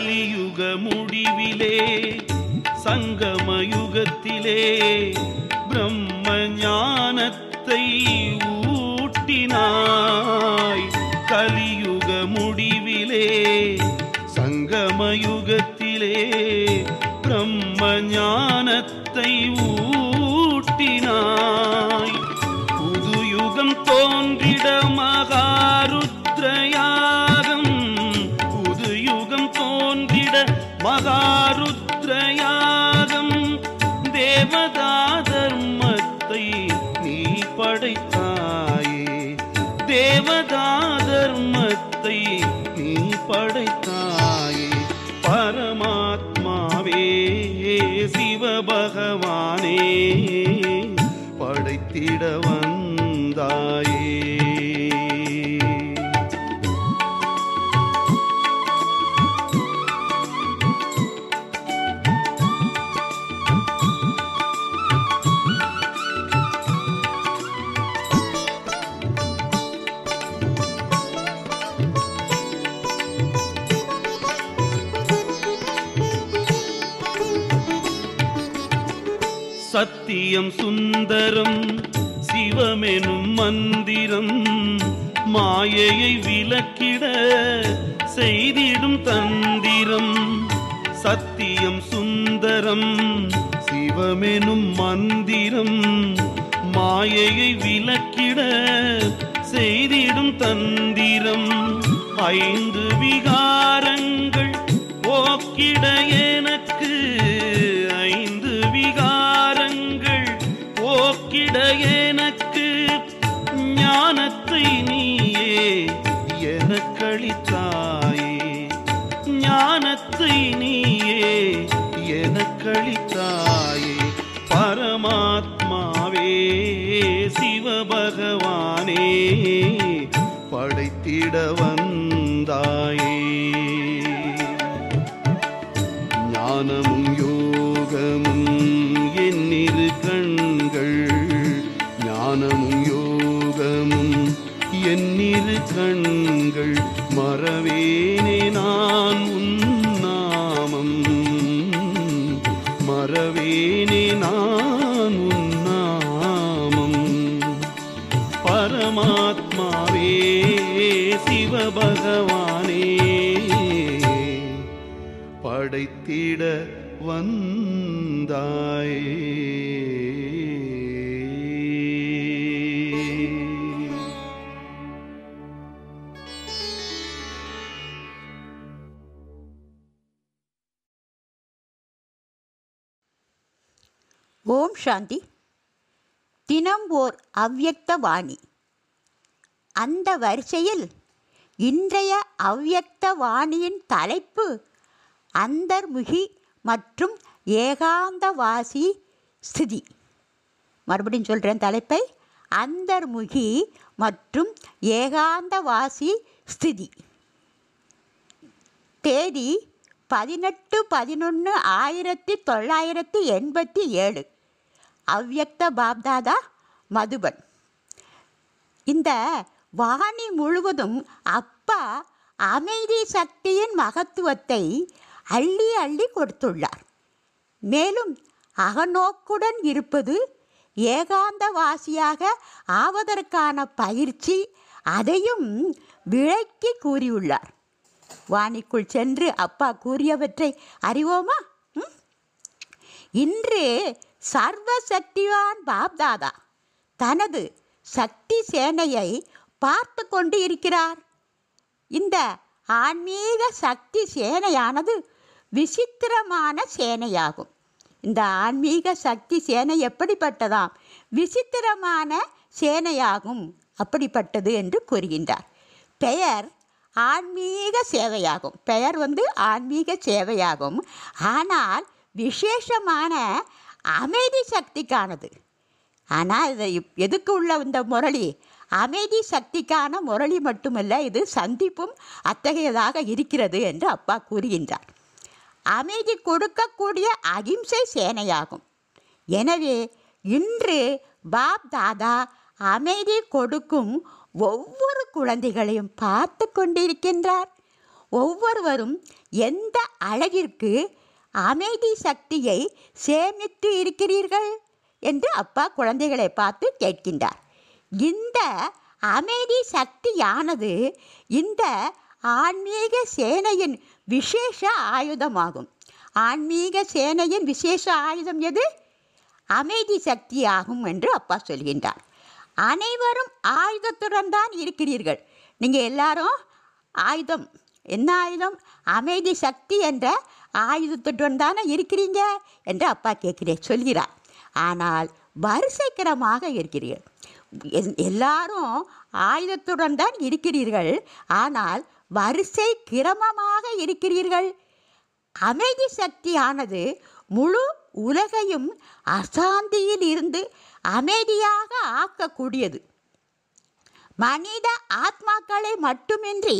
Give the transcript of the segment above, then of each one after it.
கலியுக முடிவிலே சங்கமயுகத்திலே பிரம்ம ஞானத்தை சிவபகவான் சத்தியம் சுந்தரம் சிவமெனும் மந்திரம் மாயையை விலக்கிட செய்திடும் தந்திரம். சத்தியம் சுந்தரம் சிவமெனும் மந்திரம் மாயையை விலக்கிட செய்திடும் தந்திரம். ஐந்து விகாரங்கள் போக்கிடையே எனக்களித்தாயே ஞானத்தை நீயே எனக்களித்தாயே. பரமாத்மாவே சிவபகவானே படைத்திட வந்த படைத்திட வந்தாயே. ஓம் சாந்தி. தினம் ஓர் அவ்யக்த வாணி. அந்த வரிசையில் இன்றைய அவ்யக்த வாணியின் தலைப்பு அந்தர்முகி மற்றும் ஏகாந்தவாசி ஸ்திதி. மறுபடியும் சொல்கிறேன் தலைப்பை. அந்தர்முகி மற்றும் ஏகாந்தவாசி ஸ்திதி. தேதி பதினெட்டு பதினொன்று ஆயிரத்தி தொள்ளாயிரத்தி எண்பத்தி ஏழு. அவ்யக்த பாப்தாதா மதுபன். இந்த வாணி முழுவதும் அப்பா அமைதி சக்தியின் மகத்துவத்தை அள்ளி அள்ளி கொடுத்துள்ளார். மேலும் அகநோக்குடன் இருப்பது ஏகாந்தவாசியாக ஆவதற்கான பயிற்சி அதையும் விளக்கி கூறியுள்ளார். வாணிக்குள் சென்று அப்பா கூறியவற்றை அறிவோமா? ம்? இன்று சர்வ சக்திவான் பாப்தாதா தனது சக்தி சேனையை பார்த்து கொண்டு இருக்கிறார். இந்த ஆன்மீக சக்தி சேனையானது விசித்திரமான சேனையாகும். இந்த ஆன்மீக சக்தி சேனை எப்படிப்பட்டதாம்? விசித்திரமான சேனையாகும் அப்படிப்பட்டது என்று கூறுகின்றார். பெயர் ஆன்மீக சேவையாகும். பெயர் வந்து ஆன்மீக சேவையாகும். ஆனால் விசேஷமான அமைதி சக்திக்கானது. ஆனால் இது எதுக்கு உள்ள இந்த முரளி? அமைதி சக்திக்கான முரளி மட்டுமல்ல இது சந்திப்பும் அத்தகையதாக இருக்கிறது என்று அப்பா கூறுகின்றார். அமைதி கொடுக்கக்கூடிய அகிம்சை சேனையாகும். எனவே இன்று பாப் தாதா அமைதி கொடுக்கும் ஒவ்வொரு குழந்தைகளையும் பார்த்து கொண்டிருக்கின்றார். ஒவ்வொருவரும் எந்த அழகிற்கு அமைதி சக்தியை சேமித்து இருக்கிறீர்கள் என்று அப்பா குழந்தைகளை பார்த்து கேட்கின்றார். இந்த அமைதி சக்தியானது இந்த ஆன்மீக சேனையின் விசேஷ ஆயுதமாகும். ஆன்மீக சேனையின் விசேஷ ஆயுதம் எது? அமைதி சக்தியாகும் என்று அப்பா சொல்கின்றார். அனைவரும் ஆயுதத்துடன் தான் இருக்கிறீர்கள். நீங்கள் எல்லாரும் ஆயுதம் என்ன ஆயுதம்? அமைதி சக்தி என்ற ஆயுதத்துடன் தானே இருக்கிறீங்க என்று அப்பா கேட்கிறேன் சொல்கிறார். ஆனால் வரிசைக்கிரமாக இருக்கிறீர்கள். எல்லாரும் ஆயுதத்துடன் தான் இருக்கிறீர்கள். ஆனால் வரிசை கிரமமாக இருக்கிறீர்கள். அமைதி சக்தியானது முழு உலகையும் அசாந்தியில் இருந்து அமைதியாக ஆக்கக்கூடியது. மனித ஆத்மாக்களை மட்டுமின்றி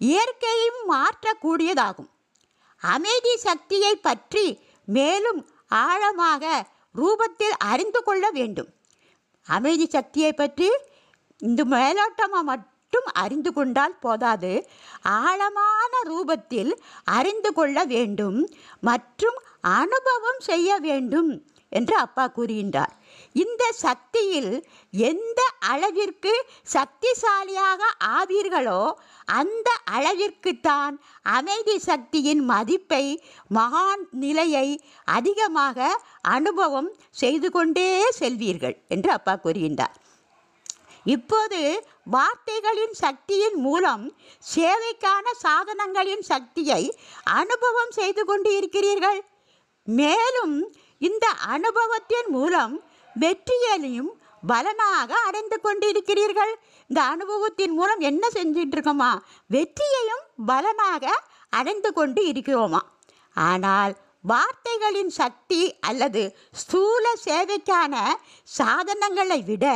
இயற்கையும் மாற்றக்கூடியதாகும். அமைதி சக்தியை பற்றி மேலும் ஆழமாக ரூபத்தில் அறிந்து கொள்ள வேண்டும். அமைதி சக்தியை பற்றி இந்த மேலோட்டமாக மட்டும் அறிந்து கொண்டால் போதாது. ஆழமான ரூபத்தில் அறிந்து கொள்ள வேண்டும். மற்றும் அனுபவம் செய்ய வேண்டும் என்று அப்பா கூறுகின்றார். இந்த சக்தியில் எந்த அளவிற்கு சக்திசாலியாக ஆவீர்களோ அந்த அளவிற்குத்தான் அமைதி சக்தியின் மதிப்பை மகான் நிலையை அதிகமாக அனுபவம் செய்து கொண்டே செல்வீர்கள் என்று அப்பா கூறுகின்றார். இப்போது வார்த்தைகளின் சக்தியின் மூலம் சேவைக்கான சாதனங்களின் சக்தியை அனுபவம் செய்து கொண்டு இருக்கிறீர்கள். மேலும் இந்த அனுபவத்தின் மூலம் வெற்றியையும் பலனாக அடைந்து கொண்டிருக்கிறீர்கள். இந்த அனுபவத்தின் மூலம் என்ன செஞ்சிட்டு இருக்கோமா வெற்றியையும் பலனாக அடைந்து கொண்டு இருக்கிறோமா? ஆனால் வார்த்தைகளின் சக்தி அல்லது ஸ்தூல சேவைக்கான சாதனங்களை விட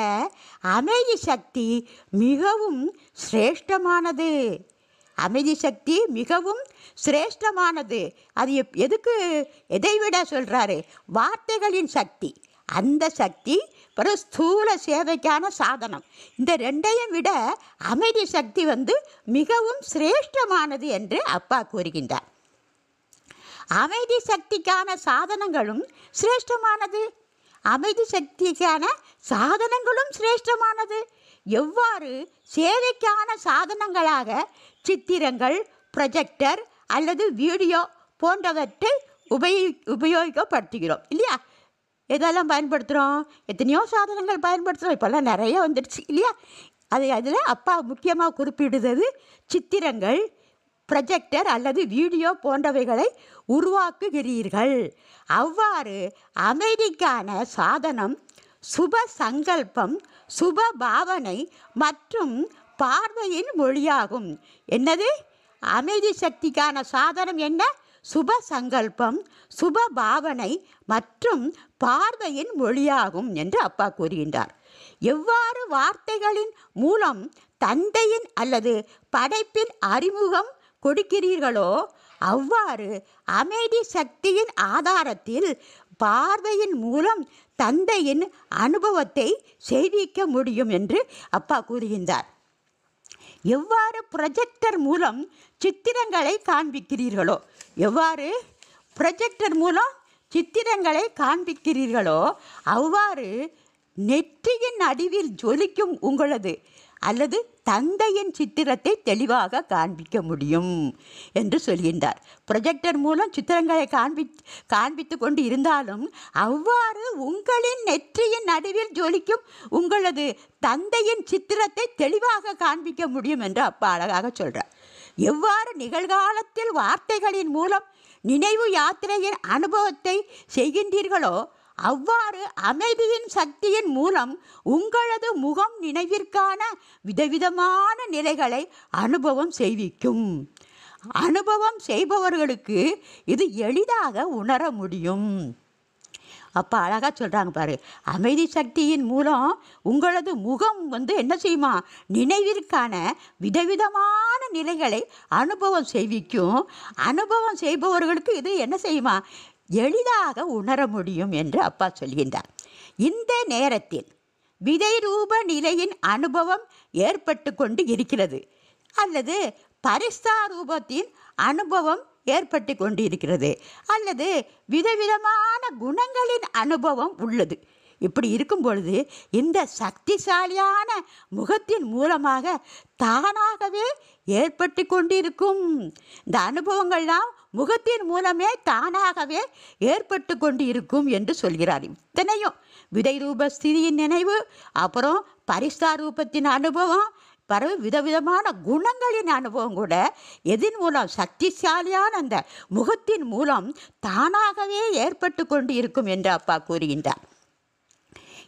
அமைதி சக்தி மிகவும் சிரேஷ்டமானது. அமைதி சக்தி மிகவும் சிரேஷ்டமானது. அது எப் எதுக்கு எதை விட சொல்கிறாரு வார்த்தைகளின் சக்தி. அந்த சக்தி பிறகு ஸ்தூல சேவைக்கான சாதனம். இந்த ரெண்டையும் விட அமைதி சக்தி வந்து மிகவும் சிரேஷ்டமானது என்று அப்பா கூறுகின்றார். அமைதி சக்திக்கான சாதனங்களும் சிரேஷ்டமானது. அமைதி சக்திக்கான சாதனங்களும் சிரேஷ்டமானது. எவ்வாறு சேவைக்கான சாதனங்களாக சித்திரங்கள் ப்ரொஜெக்டர் அல்லது வீடியோ போன்றவற்றை உபயோ உபயோகப்படுத்துகிறோம் இல்லையா? எதெல்லாம் பயன்படுத்துகிறோம் எத்தனையோ சாதனங்கள் பயன்படுத்துகிறோம் இப்போல்லாம் நிறைய வந்துடுச்சு இல்லையா? அது அதில் அப்பா முக்கியமாக குறிப்பிடுறது சித்திரங்கள் ப்ரொஜெக்டர் அல்லது வீடியோ போன்றவைகளை உருவாக்குகிறீர்கள். அவ்வாறு அமைதிக்கான சாதனம் சுப சங்கல்பம் சுப பாவனை மற்றும் பார்வையின் மொழியாகும். என்னது? அமைதி சக்திக்கான சாதனம் என்ன? சுப சங்கல்பம் சுப பாவனை மற்றும் பார்வையின் மொழியாகும் என்று அப்பா கூறுகின்றார். எவ்வாறு வார்த்தைகளின் மூலம் தந்தையின் அல்லது படைப்பின் அறிமுகம் கொடுக்கிறீர்களோ அவ்வாறு அமைதி சக்தியின் ஆதாரத்தில் பார்வையின் மூலம் தந்தையின் அனுபவத்தை செய்விக்க முடியும் என்று அப்பா கூறுகின்றார். எவ்வாறு ப்ரொஜெக்டர் மூலம் சித்திரங்களை காண்பிக்கிறீர்களோ எவ்வாறு ப்ரொஜெக்டர் மூலம் சித்திரங்களை காண்பிக்கிறீர்களோ அவ்வாறு நெற்றியின் அடிவில் ஜொலிக்கும் உங்களது அல்லது தந்தையின் சித்திரத்தை தெளிவாக காண்பிக்க முடியும் என்று சொல்கின்றார். ப்ரொஜெக்டர் மூலம் சித்திரங்களை காண்பி காண்பித்து கொண்டு இருந்தாலும் அவ்வாறு உங்களின் நெற்றியின் நடுவில் ஜொலிக்கும் உங்களது தந்தையின் சித்திரத்தை தெளிவாக காண்பிக்க முடியும் என்று அப்பா அழகாக சொல்கிறார் எவ்வாறு நிகழ்காலத்தில் வார்த்தைகளின் மூலம் நினைவு யாத்திரையின் அனுபவத்தை செய்கின்றீர்களோ அவ்வாறு அமைதியின் சக்தியின் மூலம் உங்களது முகம் நினைவிற்கான விதவிதமான நிலைகளை அனுபவம் செய்விக்கும். அனுபவம் செய்பவர்களுக்கு இது எளிதாக உணர முடியும். அப்போ அழகாக சொல்கிறாங்க பாரு அமைதி சக்தியின் மூலம் உங்களது முகம் வந்து என்ன செய்யுமா? நினைவிற்கான விதவிதமான நிலைகளை அனுபவம் செய்விக்கும். அனுபவம் செய்பவர்களுக்கு இது என்ன செய்யுமா? எளிதாக உணர முடியும் என்று அப்பா சொல்கின்றார். இந்த நேரத்தில் விதை ரூப நிலையின் அனுபவம் ஏற்பட்டு கொண்டு இருக்கிறது. அல்லது பரிஸ்தா ரூபத்தின் அனுபவம் ஏற்பட்டு கொண்டு இருக்கிறது அல்லது விதவிதமான குணங்களின் அனுபவம் உள்ளது. இப்படி இருக்கும் பொழுது இந்த சக்திசாலியான முகத்தின் மூலமாக தானாகவே ஏற்பட்டு கொண்டிருக்கும். இந்த அனுபவங்கள்லாம் முகத்தின் மூலமே தானாகவே ஏற்பட்டு கொண்டு இருக்கும் என்று சொல்கிறார். இத்தனையும் விதை ரூப ஸ்திதியின் நினைவு அப்புறம் பரிஸ்தா ரூபத்தின் அனுபவம் பிறகு விதவிதமான குணங்களின் அனுபவம் கூட எதின் மூலம் சக்திசாலியான அந்த முகத்தின் மூலம் தானாகவே ஏற்பட்டு கொண்டு இருக்கும் என்று அப்பா கூறுகின்றார்.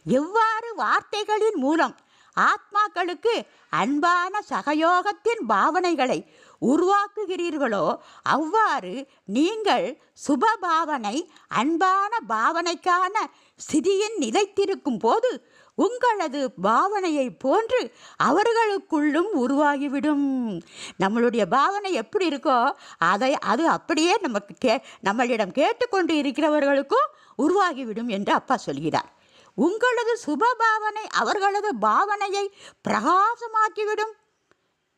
எவ்வாறு வார்த்தைகளின் மூலம் ஆத்மாக்களுக்கு அன்பான சகயோகத்தின் பாவனைகளை உருவாக்குகிறீர்களோ அவ்வாறு நீங்கள் சுப பாவனை அன்பான பாவனைக்கான ஸ்திதியின் நிலைத்திருக்கும் போது உங்களது பாவனையை போன்று அவர்களுக்குள்ளும் உருவாகிவிடும். நம்மளுடைய பாவனை எப்படி இருக்கோ அதை அது அப்படியே நமக்கு கே நம்மளிடம் கேட்டுக்கொண்டு இருக்கிறவர்களுக்கும் உருவாகிவிடும் என்று அப்பா சொல்கிறார். உங்களது சுபபாவனை அவர்களது பாவனையை பிரகாசமாக்கிவிடும்.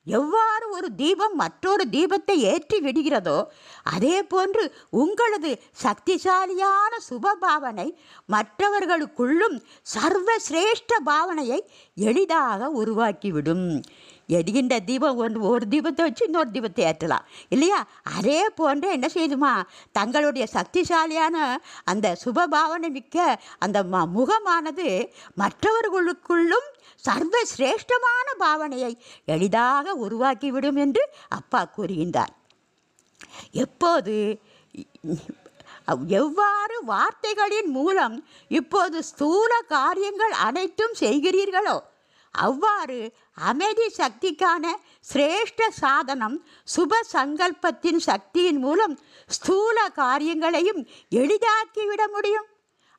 எவ்வாறு ஒரு தீபம் மற்றொரு தீபத்தை ஏற்றி விடுகிறதோ அதே போன்று உங்களது சக்திசாலியான சுப பாவனை மற்றவர்களுக்குள்ளும் சர்வசிரேஷ்ட பாவனையை எளிதாக உருவாக்கிவிடும். எரிகின்ற தீபம் ஒன்று ஒரு தீபத்தை வச்சு இன்னொரு தீபத்தை ஏற்றலாம் இல்லையா அதே போன்று என்ன செய்யுமா தங்களுடைய சக்திசாலியான அந்த சுபபாவனை மிக்க அந்த ம முகமானது மற்றவர்களுக்குள்ளும் சர்வ சிரேஷ்டமான பாவனையை எளிதாக உருவாக்கிவிடும் என்று அப்பா கூறுகின்றார் எப்போது எவ்வாறு வார்த்தைகளின் மூலம் இப்போது ஸ்தூல காரியங்கள் அனைத்தும் செய்கிறீர்களோ அவ்வாறு அமைதி சக்திக்கான சிரேஷ்ட சாதனம் சுப சங்கல்பத்தின் சக்தியின் மூலம் ஸ்தூல காரியங்களையும் எளிதாக்கிவிட முடியும்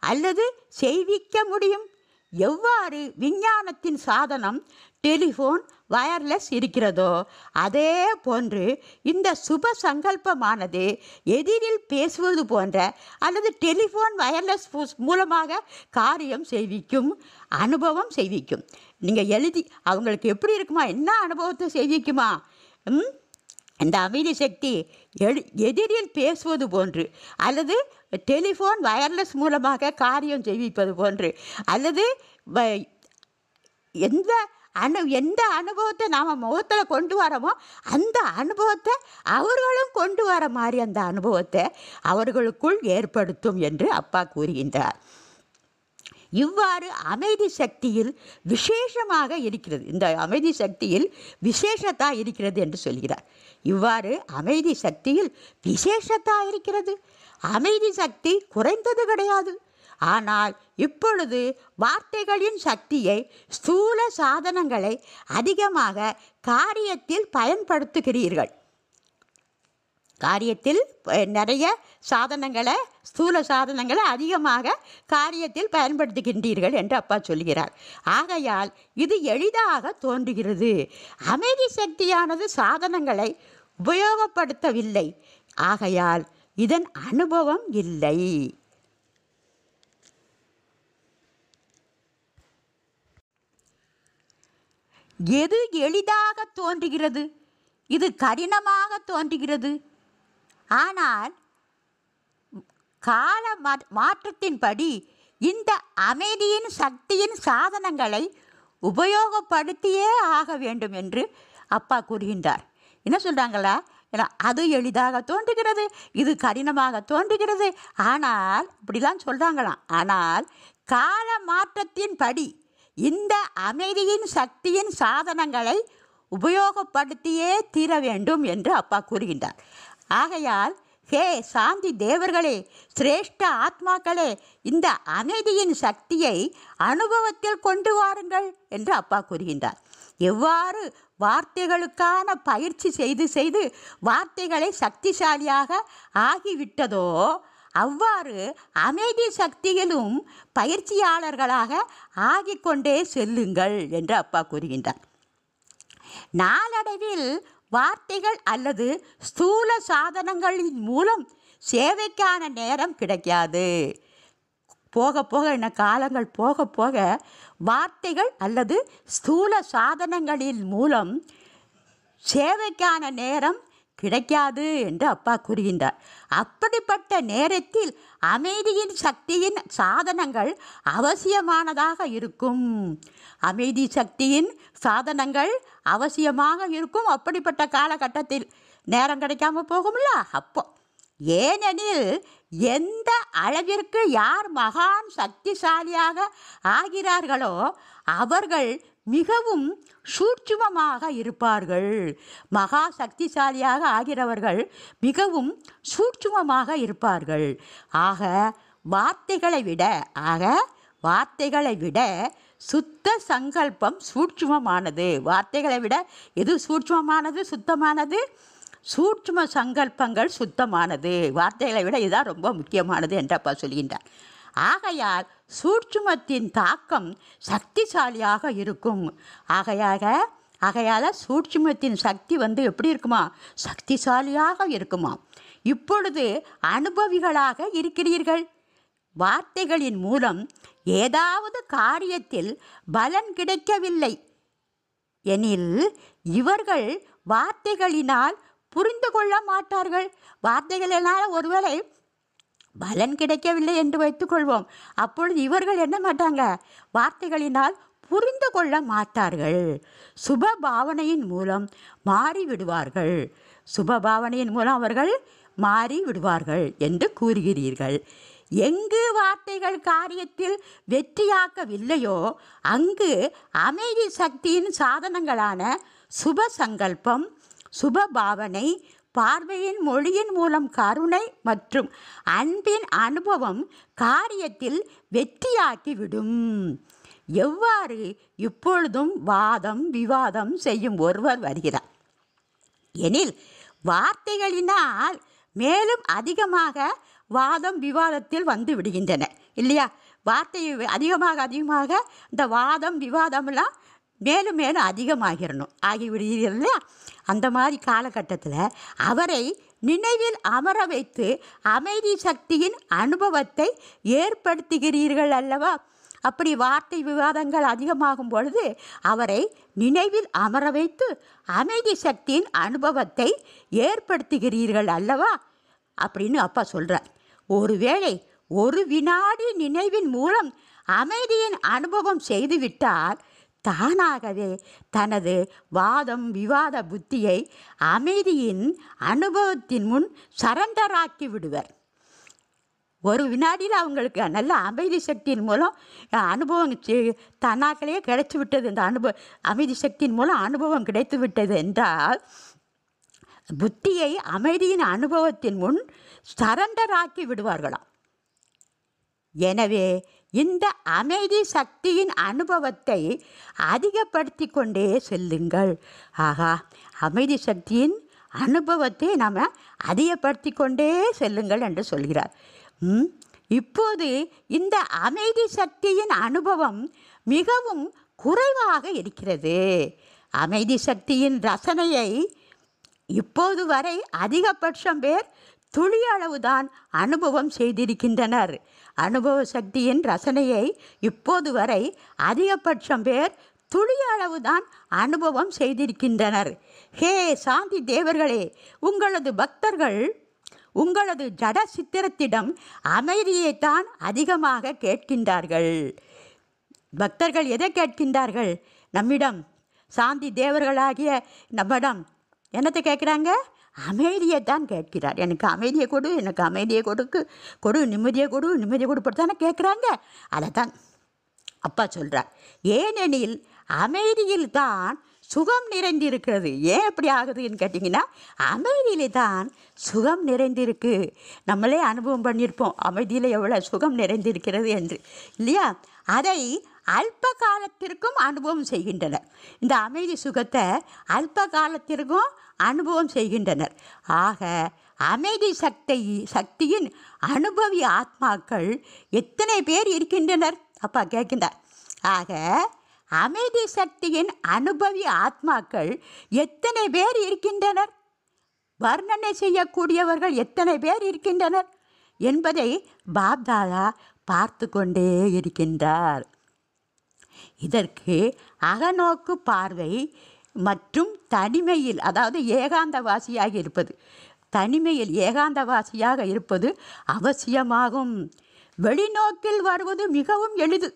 அல்லது செய்விக்க முடியும். எவ்வாறு விஞ்ஞானத்தின் சாதனம் டெலிஃபோன் வயர்லெஸ் இருக்கிறதோ அதே போன்று இந்த சுப சங்கல்பமானது எதிரில் பேசுவது போன்ற அல்லது டெலிஃபோன் வயர்லெஸ் மூலமாக காரியம் செய்விக்கும் அனுபவம் செய்விக்கும். நீங்கள் எழுதி அவங்களுக்கு எப்படி இருக்குமா? என்ன அனுபவத்தை செய்விக்குமா? ம்? இந்த அமைதி சக்தி எழு எதிரில் பேசுவது போன்று அல்லது டெலிஃபோன் வயர்லெஸ் மூலமாக காரியம் செய்விப்பது போன்று அல்லது வ- எந்த அனு எந்த அனுபவத்தை நாம் முகத்தில் கொண்டு வரோமோ அந்த அனுபவத்தை அவர்களும் கொண்டு வர மாதிரி அந்த அனுபவத்தை அவர்களுக்குள் ஏற்படுத்தும் என்று அப்பா கூறுகின்றார். இவ்வாறு அமைதி சக்தியில் விசேஷமாக இருக்கிறது. இந்த அமைதி சக்தியில் விசேஷத்தா இருக்கிறது என்று சொல்கிறார். இவ்வாறு அமைதி சக்தியில் விசேஷத்தா இருக்கிறது. அமைதி சக்தி குறைந்தது கிடையாது. ஆனால் இப்பொழுது வார்த்தைகளின் சக்தியை ஸ்தூல சாதனங்களை அதிகமாக காரியத்தில் பயன்படுத்துகிறீர்கள். காரியத்தில் நிறைய சாதனங்களை ஸ்தூல சாதனங்களை அதிகமாக காரியத்தில் பயன்படுத்துகின்றீர்கள் என்று அப்பா சொல்கிறார். ஆகையால் இது எளிதாக தோன்றுகிறது. அமைதி சக்தியானது சாதனங்களை உபயோகப்படுத்தவில்லை. ஆகையால் இதன் அனுபவம் இல்லை. எது எளிதாக தோன்றுகிறது? இது கடினமாக தோன்றுகிறது? ஆனால் கால மாற்றத்தின்படி இந்த அமைதியின் சக்தியின் சாதனங்களை உபயோகப்படுத்தியே ஆக வேண்டும் என்று அப்பா கூறுகின்றார். என்ன சொல்கிறாங்களா ஏன்னா அது எளிதாக தோன்றுகிறது இது கடினமாக தோன்றுகிறது. ஆனால் இப்படிலாம் சொல்கிறாங்களாம் ஆனால் கால மாற்றத்தின்படி இந்த அமைதியின் சக்தியின் சாதனங்களை உபயோகப்படுத்தியே தீர வேண்டும் என்று அப்பா கூறுகின்றார். ஆகையால் ஹே சாந்தி தேவர்களே சிரேஷ்ட ஆத்மாக்களே இந்த அமைதியின் சக்தியை அனுபவத்தில் கொண்டு வாருங்கள் என்று அப்பா கூறுகின்றார். எவ்வாறு வார்த்தைகளுக்கான பயிற்சி செய்து செய்து வார்த்தைகளை சக்திசாலியாக ஆகிவிட்டதோ அவ்வாறு அமைதி சக்தியிலும் பயிற்சியாளர்களாக ஆகிக்கொண்டே செல்லுங்கள் என்று அப்பா கூறுகின்றார். நாளடைவில் வார்த்தைகள் அல்லது ஸ்தூல சாதனங்களின் மூலம் சேவைக்கான நேரம் கிடைக்காது. போக போக என்ன காலங்கள் போக போக வார்த்தைகள் அல்லது ஸ்தூல சாதனங்களின் மூலம் சேவைக்கான நேரம் கிடைக்காது என்று அப்பா கூறுகின்றார். அப்படிப்பட்ட நேரத்தில் அமைதியின் சக்தியின் சாதனங்கள் அவசியமானதாக இருக்கும். அமைதி சக்தியின் சாதனங்கள் அவசியமாக இருக்கும் அப்படிப்பட்ட காலகட்டத்தில். நேரம் கிடைக்காம போகும்ல? அப்போ. ஏனெனில் எந்த அளவிற்கு யார் மகான் சக்திசாலியாக ஆகிறார்களோ அவர்கள் மிகவும் சூட்சுமமாக இருப்பார்கள். மகா சக்திசாலியாக ஆகிறவர்கள் மிகவும் சூட்சுமமாக இருப்பார்கள். ஆக வார்த்தைகளை விட ஆக வார்த்தைகளை விட சுத்த சங்கல்பம் சூட்சுமமானது. வார்த்தைகளை விட எது சூட்சுமமானது சுத்தமானது? சூட்சும சங்கல்பங்கள் சுத்தமானது. வார்த்தைகளை விட இதுதான் ரொம்ப முக்கியமானது என்று அப்பா சொல்கின்றார். ஆகையால் சூட்சுமத்தின் தாக்கம் சக்திசாலியாக இருக்கும். ஆகையாக ஆகையால் சூட்சுமத்தின் சக்தி வந்து எப்படி இருக்குமா? சக்திசாலியாக இருக்குமா? இப்பொழுது அனுபவிகளாக இருக்கிறீர்கள். வார்த்தைகளின் மூலம் ஏதாவது காரியத்தில் பலன் கிடைக்கவில்லை. எனில் இவர்கள் வார்த்தைகளினால் புரிந்து கொள்ள மாட்டார்கள். வார்த்தைகளினால் ஒருவேளை பலன் கிடைக்கவில்லை என்று வைத்துக்கொள்வோம். அப்பொழுது இவர்கள் என்ன மாட்டாங்க? வார்த்தைகளினால் புரிந்து கொள்ள மாட்டார்கள். சுப பாவனையின் மூலம் மாறி விடுவார்கள். சுப பாவனையின் மூலம் அவர்கள் மாறி விடுவார்கள் என்று கூறுகிறீர்கள். எங்கு வார்த்தைகள் காரியத்தில் வெற்றியாக்கவில்லையோ அங்கு அமைதி சக்தியின் சாதனங்களான சுப சங்கல்பம் சுப பாவனை பார்வையின் மொழியின் மூலம் கருணை மற்றும் அன்பின் அனுபவம் காரியத்தில் வெற்றியாக்கிவிடும். எவ்வாறு இப்பொழுதும் வாதம் விவாதம் செய்யும் ஒருவர் வருகிறார்? எனில் வார்த்தைகளினால் மேலும் அதிகமாக வாதம் விவாதத்தில் வந்து விடுகின்றன. இல்லையா? வார்த்தை அதிகமாக அதிகமாக இந்த வாதம் விவாதம்லாம் மேலும் மேலும் அதிகமாகிடணும் ஆகிவிடுகிறீர்கள் இல்லையா? அந்த மாதிரி காலகட்டத்தில் அவரை நினைவில் அமர வைத்து அமைதி சக்தியின் அனுபவத்தை ஏற்படுத்துகிறீர்கள் அல்லவா? அப்படி வார்த்தை விவாதங்கள் அதிகமாகும் பொழுது அவரை நினைவில் அமர வைத்து அமைதி சக்தியின் அனுபவத்தை ஏற்படுத்துகிறீர்கள் அல்லவா? அப்படின்னு அப்பா சொல்கிறார் ஒருவேளை ஒரு வினாடி நினைவின் மூலம் அமைதியின் அனுபவம் செய்துவிட்டால் தானாகவே தனது வாதம் விவாத புத்தியை அமைதியின் அனுபவத்தின் முன் சரண்டராக்கி விடுவர். ஒரு வினாடியில் அவங்களுக்கு நல்ல அமைதி சக்தியின் மூலம் அனுபவம் செ- தன்னாக்களே கிடைத்து விட்டது. இந்த அனுபவ அமைதி சக்தியின் மூலம் அனுபவம் கிடைத்து விட்டது என்றால் புத்தியை அமைதியின் அனுபவத்தின் முன் சரண்டராக்கி விடுவார்களாம் எனவே இந்த அமைதி சக்தியின் அனுபவத்தை அதிகப்படுத்தி கொண்டே செல்லுங்கள். ஆகா அமைதி சக்தியின் அனுபவத்தை நாம் அதிகப்படுத்தி கொண்டே செல்லுங்கள் என்று சொல்கிறார். ம், இப்போது இந்த அமைதி சக்தியின் அனுபவம் மிகவும் குறைவாக இருக்கிறது. அமைதி சக்தியின் ரசனையை இப்போது வரை அதிகபட்சம் பேர் துளி அளவுதான் அனுபவம் செய்திருக்கின்றனர். அனுபவ சக்தியின் ரசனையை இப்போது வரை அதிகபட்சம் பேர் துளி அளவுதான் அனுபவம் செய்திருக்கின்றனர். ஹே சாந்தி தேவர்களே உங்களது பக்தர்கள் உங்களது ஜட சித்திரத்திடம் அமைதியைத்தான் அதிகமாக கேட்கின்றார்கள். பக்தர்கள் எதை கேட்கின்றார்கள்? நம்மிடம் சாந்தி தேவர்களாகிய நம்மிடம் என்னத்தை கேட்குறாங்க? அமைதியை தான் கேட்கிறார். எனக்கு அமைதியை கொடு எனக்கு அமைதியை கொடுக்கு கொடு நிம்மதியை கொடு நிம்மதியை கொடுப்பதானே கேட்குறாங்க. அதை தான் அப்பா சொல்கிறார் ஏனெனில் அமைதியில் தான் சுகம் நிறைந்திருக்கிறது. ஏன் அப்படி ஆகுதுன்னு கேட்டிங்கன்னா அமைதியிலே தான் சுகம் நிறைந்திருக்கு. நம்மளே அனுபவம் பண்ணியிருப்போம். அமைதியில் எவ்வளோ சுகம் நிறைந்திருக்கிறது என்று. இல்லையா? அதை அல்ப காலத்திற்கும் அனுபவம் செய்கின்றனர். இந்த அமைதி சுகத்தை அல்ப காலத்திற்கும் அனுபவம் செய்கின்றனர். ஆக அமைதி சக்தி சக்தியின் அனுபவி ஆத்மாக்கள் எத்தனை பேர் இருக்கின்றனர்? அப்பா கேட்கின்றார். ஆக அமைதி சக்தியின் அனுபவி ஆத்மாக்கள் எத்தனை பேர் இருக்கின்றனர்? வர்ணனை செய்யக்கூடியவர்கள் எத்தனை பேர் இருக்கின்றனர்? என்பதை பாப்தாதா பார்த்து கொண்டே இருக்கின்றார். இதற்கு அகநோக்கு பார்வை மற்றும் தனிமையில் அதாவது ஏகாந்தவாசியாக இருப்பது. தனிமையில் ஏகாந்தவாசியாக இருப்பது அவசியமாகும். வெளிநோக்கில் வருவது மிகவும் எளிது.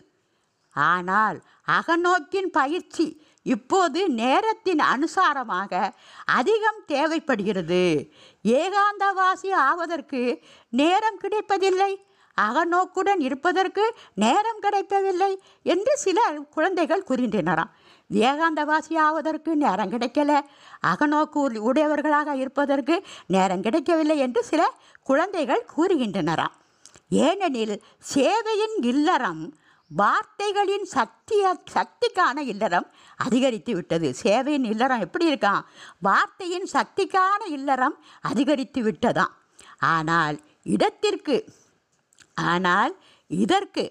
ஆனால் அகநோக்கின் பயிற்சி இப்போது நேரத்தின் அனுசாரமாக அதிகம் தேவைப்படுகிறது. ஏகாந்தவாசி ஆவதற்கு நேரம் கிடைப்பதில்லை. அகநோக்குடன் இருப்பதற்கு நேரம் கிடைக்கவில்லை என்று சில குழந்தைகள் கூறுகின்றனராம் ஏகாந்தவாசி ஆவதற்கு நேரம் கிடைக்கல. அகநோக்கு உடையவர்களாக இருப்பதற்கு நேரம் கிடைக்கவில்லை என்று சில குழந்தைகள் கூறுகின்றனராம் ஏனெனில் சேவையின் இல்லறம் வார்த்தைகளின் சக்திய சக்திக்கான இல்லறம் அதிகரித்து விட்டது. சேவையின் இல்லறம் எப்படி இருக்கான் வார்த்தையின் சக்திக்கான இல்லறம் அதிகரித்து விட்டதாம் ஆனால் இடத்திற்கு ஆனால் இதற்கு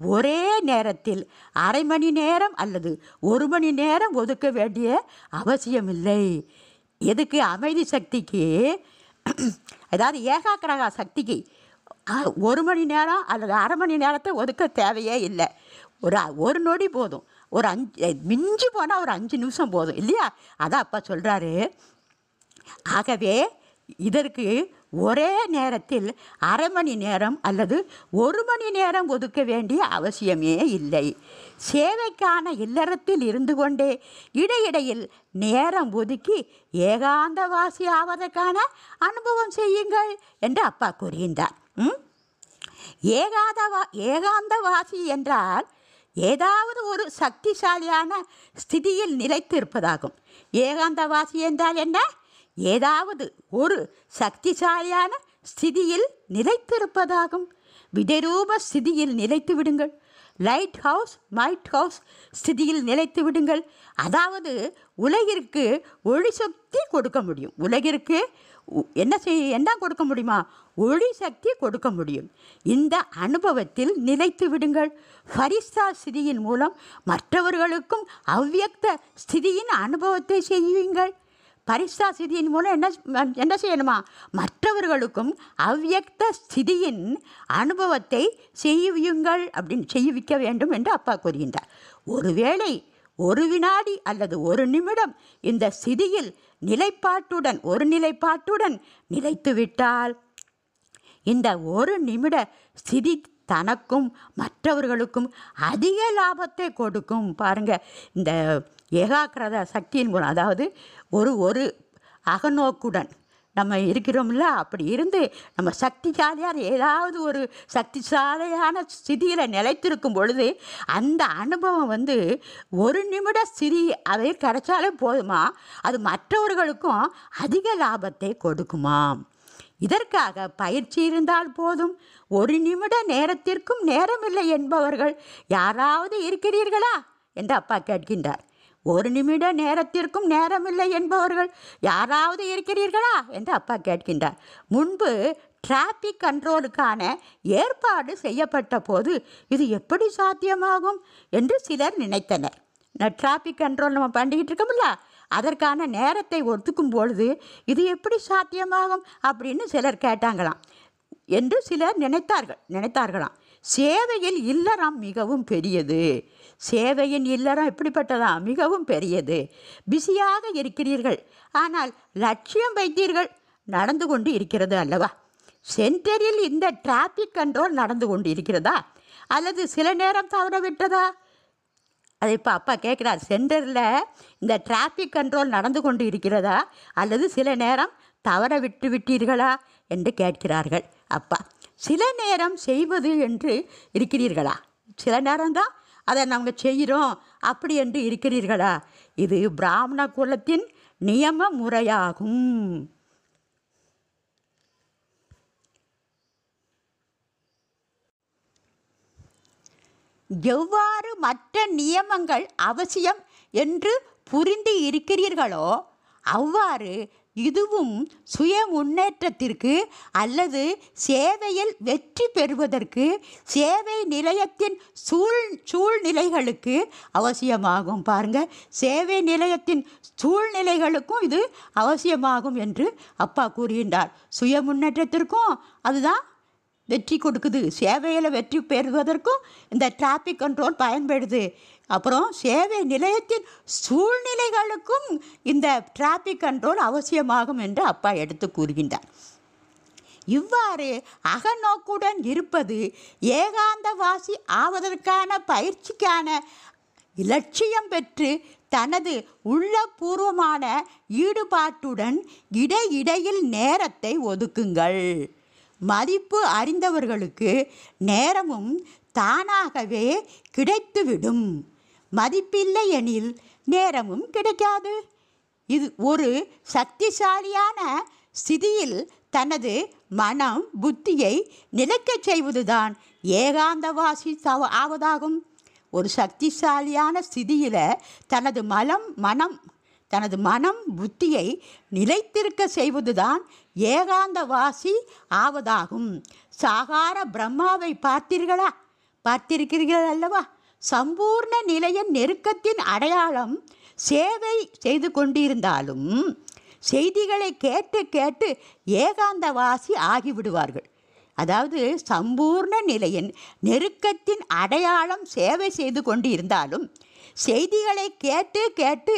ஒரே நேரத்தில் அரை மணி நேரம் அல்லது ஒரு மணி நேரம் ஒதுக்க வேண்டிய அவசியமில்லை. எதுக்கு? அமைதி சக்திக்கு. அதாவது ஏகாக்கிரகா சக்திக்கு ஒரு மணி நேரம் அல்லது அரை மணி நேரத்தை ஒதுக்க தேவையே இல்லை. ஒரு ஒரு நொடி போதும். ஒரு அஞ்சு மிஞ்சி போனால் ஒரு அஞ்சு நிமிஷம் போதும். இல்லையா? அதான் அப்பா சொல்கிறாரு ஆகவே இதற்கு ஒரே நேரத்தில் அரை மணி நேரம் அல்லது ஒரு மணி நேரம் ஒதுக்க வேண்டிய அவசியமே இல்லை. சேவைக்கான இல்லறத்தில் இருந்து கொண்டே இடையிடையில் நேரம் ஒதுக்கி ஏகாந்தவாசி ஆவதற்கான அனுபவம் செய்யுங்கள் என்று அப்பா கூறுகின்றார். ம்? ஏகாந்த ஏகாந்தவாசி என்றால் ஏதாவது ஒரு சக்திசாலியான ஸ்திதியில் நிலைத்து இருப்பதாகும் ஏகாந்தவாசி என்றால் என்ன? ஏதாவது ஒரு சக்திசாலியான ஸ்திதியில் நிலைத்திருப்பதாகும். விதரூப ஸ்திதியில் நிலைத்து விடுங்கள். லைட் ஹவுஸ் மைட் ஹவுஸ் ஸ்திதியில் நிலைத்து விடுங்கள். அதாவது உலகிற்கு ஒளி சக்தி கொடுக்க முடியும். உலகிற்கு என்ன செய்ய என்ன கொடுக்க முடியுமா? ஒளி சக்தி கொடுக்க முடியும். இந்த அனுபவத்தில் நிலைத்து விடுங்கள். ஃபரிஸ்தா ஸ்திதியின் மூலம் மற்றவர்களுக்கும் அவ்வியக்த ஸ்திதியின் அனுபவத்தை செய்வீங்கள் பரிசா ஸ்திதியின் மூலம் என்ன என்ன செய்யணுமா? மற்றவர்களுக்கும் அவ்வியக்த ஸ்திதியின் அனுபவத்தை செய்யுங்கள் அப்படின்னு செய்விக்க வேண்டும் என்று அப்பா கூறுகின்றார். ஒருவேளை ஒரு வினாடி அல்லது ஒரு நிமிடம் இந்த ஸ்திதியில் நிலைப்பாட்டுடன் ஒரு நிலைப்பாட்டுடன் நிலைத்துவிட்டால் இந்த ஒரு நிமிட ஸ்திதி தனக்கும் மற்றவர்களுக்கும் அதிக லாபத்தை கொடுக்கும். பாருங்கள் இந்த ஏகாக்கிரத சக்தியின் குணம். அதாவது ஒரு ஒரு அகநோக்குடன் நம்ம இருக்கிறோம்ல அப்படி இருந்து நம்ம சக்திசாலியாக ஏதாவது ஒரு சக்திசாலியான ஸ்திதியில் நிலைத்திருக்கும் பொழுது அந்த அனுபவம் வந்து ஒரு நிமிட ஸ்திதி அதை கிடைச்சாலே போதுமா? அது மற்றவர்களுக்கும் அதிக லாபத்தை கொடுக்குமாம் இதற்காக பயிற்சி இருந்தால் போதும். ஒரு நிமிட நேரத்திற்கும் நேரமில்லை என்பவர்கள் யாராவது இருக்கிறீர்களா? என்று அப்பா கேட்கின்றார். ஒரு நிமிட நேரத்திற்கும் நேரமில்லை என்பவர்கள் யாராவது இருக்கிறீர்களா? என்று அப்பா கேட்கின்றார். முன்பு டிராஃபிக் கண்ட்ரோலுக்கான ஏற்பாடு செய்யப்பட்ட போது இது எப்படி சாத்தியமாகும் என்று சிலர் நினைத்தனர். டிராஃபிக் கண்ட்ரோல் நம்ம பண்ணிக்கிட்டு இருக்கோம்ல அதற்கான நேரத்தை ஒத்துக்கும் பொழுது இது எப்படி சாத்தியமாகும் அப்படின்னு சிலர் கேட்டாங்களாம். என்று சிலர் நினைத்தார்கள் நினைத்தார்களாம். சேவையில் இல்லறம் மிகவும் பெரியது. சேவையின் இல்லறம் எப்படிப்பட்டதா மிகவும் பெரியது. பிஸியாக இருக்கிறீர்கள். ஆனால் லட்சியம் வைத்தீர்கள். நடந்து கொண்டு இருக்கிறது அல்லவா? சென்டரில் இந்த டிராஃபிக் கண்ட்ரோல் நடந்து கொண்டு இருக்கிறதா? அல்லது சில நேரம் தவற விட்டதா அது இப்போ அப்பா கேட்குறார். சென்டரில் இந்த டிராஃபிக் கண்ட்ரோல் நடந்து கொண்டு இருக்கிறதா? அல்லது சில நேரம் தவற விட்டு விட்டீர்களா? என்று கேட்கிறார்கள் அப்பா. சில நேரம் செய்வது என்று இருக்கிறீர்களா? சில நேரம்தான். அதை நாங்கள் செய்கிறோம். அப்படி என்று இருக்கிறீர்களா? இது பிராமண குலத்தின் நியம முறையாகும். எவ்வாறு மற்ற நியமங்கள் அவசியம் என்று புரிந்து இருக்கிறீர்களோ அவ்வாறு இதுவும் சுய முன்னேற்றத்திற்கு அல்லது சேவையில் வெற்றி பெறுவதற்கு சேவை நிலையத்தின் சூழ் சூழ்நிலைகளுக்கு அவசியமாகும். பாருங்க சேவை நிலையத்தின் சூழ்நிலைகளுக்கும் இது அவசியமாகும் என்று அப்பா கூறுகின்றார். சுய முன்னேற்றத்திற்கும் அதுதான் வெற்றி கொடுக்குது. சேவையில் வெற்றி பெறுவதற்கும் இந்த டிராஃபிக் கண்ட்ரோல் பயன்படுது. அப்புறம் சேவை நிலையத்தின் சூழ்நிலைகளுக்கும் இந்த டிராஃபிக் கண்ட்ரோல் அவசியமாகும் என்று அப்பா எடுத்து கூறுகின்றார். இவ்வாறு அகநோக்குடன் இருப்பது ஏகாந்தவாசி ஆவதற்கான பயிற்சிக்கான இலட்சியம் பெற்று தனது உள்ளபூர்வமான ஈடுபாட்டுடன் இடையிடையில் நேரத்தை ஒதுக்குங்கள். மதிப்பு அறிந்தவர்களுக்கு நேரமும் தானாகவே கிடைத்துவிடும். மதிப்பில்லை எனில் நேரமும் கிடைக்காது. இது ஒரு சக்திசாலியான ஸ்திதியில் தனது மனம் புத்தியை நிலைக்கச் செய்வதுதான் ஏகாந்தவாசி தவ- ஆவதாகும். ஒரு சக்திசாலியான ஸ்திதியில் தனது மலம் மனம் தனது மனம் புத்தியை நிலைத்திருக்க செய்வதுதான் ஏகாந்தவாசி ஆவதாகும். சாகார பிரம்மாவை பார்த்தீர்களா? பார்த்திருக்கிறீர்கள் அல்லவா சம்பூர்ண நிலைய நெருக்கத்தின் அடையாளம் சேவை செய்து கொண்டிருந்தாலும் செய்திகளை கேட்டு கேட்டு ஏகாந்தவாசி ஆகிவிடுவார்கள். அதாவது சம்பூர்ண நிலையின் நெருக்கத்தின் அடையாளம் சேவை செய்து கொண்டு இருந்தாலும் செய்திகளை கேட்டு கேட்டு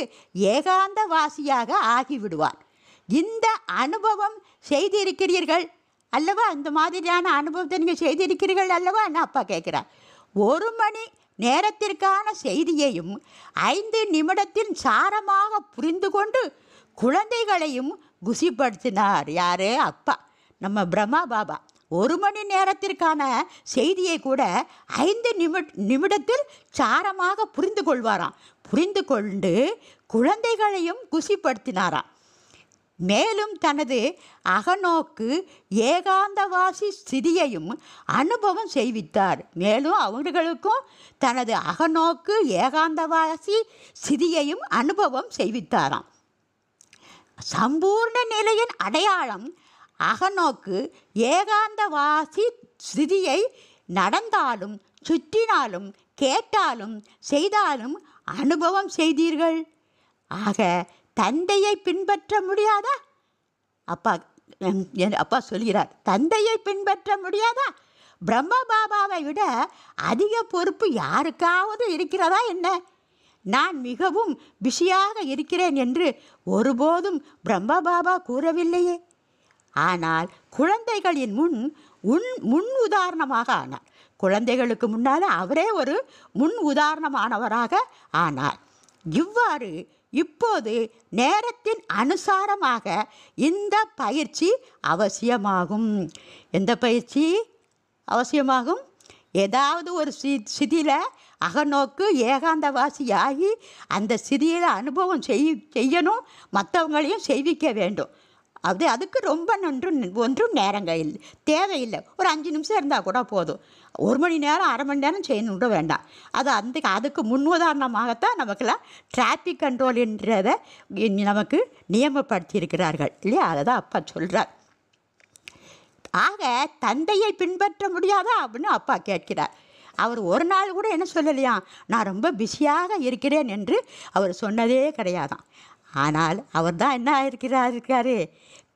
ஏகாந்தவாசியாக ஆகிவிடுவார். இந்த அனுபவம் செய்திருக்கிறீர்கள் அல்லவா? இந்த மாதிரியான அனுபவத்தை நீங்கள் செய்திருக்கிறீர்கள் அல்லவா? என்ன அப்பா கேட்குறார். ஒரு மணி நேரத்திற்கான செய்தியையும் ஐந்து நிமிடத்தின் சாரமாக புரிந்து கொண்டு குழந்தைகளையும் குசிப்படுத்தினார். யாரு? அப்பா. நம்ம பிரம்மா பாபா. ஒரு மணி நேரத்திற்கான செய்தியை கூட ஐந்து நிமி நிமிடத்தில் சாரமாக புரிந்து கொள்வாராம். புரிந்து கொண்டு குழந்தைகளையும் குசிப்படுத்தினாராம். மேலும் தனது அகநோக்கு ஏகாந்தவாசி ஸ்திதியையும் அனுபவம் செய்வித்தார். மேலும் அவர்களுக்கும் தனது அகநோக்கு ஏகாந்தவாசி ஸ்திதியையும் அனுபவம் செய்வித்தாராம். சம்பூர்ண நிலையின் அடையாளம் அகநோக்கு ஏகாந்தவாசி ஸ்திதியை நடந்தாலும் சுற்றினாலும் கேட்டாலும் செய்தாலும் அனுபவம் செய்தீர்கள். ஆக தந்தையை பின்பற்ற முடியாதா? அப்பா என் என் அப்பா சொல்கிறார் தந்தையை பின்பற்ற முடியாதா? பிரம்ம பாபாவை விட அதிக பொறுப்பு யாருக்காவது இருக்கிறதா என்ன? நான் மிகவும் பிஸியாக இருக்கிறேன் என்று ஒருபோதும் பிரம்ம பாபா கூறவில்லையே. ஆனால் குழந்தைகளின் முன் உன் முன் உதாரணமாக ஆனார். குழந்தைகளுக்கு முன்னால் அவரே ஒரு முன் உதாரணமானவராக ஆனார். இவ்வாறு இப்போது நேரத்தின் அனுசாரமாக இந்த பயிற்சி அவசியமாகும். எந்த பயிற்சி அவசியமாகும்? ஏதாவது ஒரு சி சிதியில் அகநோக்கு ஏகாந்தவாசியாகி அந்த சிதியில் அனுபவம் செய் செய்யணும் மற்றவங்களையும் செய்விக்க வேண்டும். அது அதுக்கு ரொம்ப நன்றும் ஒன்றும் நேரங்கள் இல்லை தேவையில்லை. ஒரு அஞ்சு நிமிஷம் இருந்தால் கூட போதும். ஒரு மணி நேரம் அரை மணி நேரம் செய்யணும் கூட வேண்டாம். அது அந்த அதுக்கு முன் உதாரணமாகத்தான் நமக்கெல்லாம் கண்ட்ரோல் என்றதை நமக்கு நியமப்படுத்தியிருக்கிறார்கள். இல்லையா? அதை தான் அப்பா சொல்கிறார் ஆக தந்தையை பின்பற்ற முடியாதா அப்படின்னு அப்பா கேட்கிறார். அவர் ஒரு நாள் கூட என்ன சொல்லலையா? நான் ரொம்ப பிஸியாக இருக்கிறேன் என்று அவர் சொன்னதே கிடையாதான் ஆனால் அவர் தான் என்ன இருக்கிறார் இருக்காரு?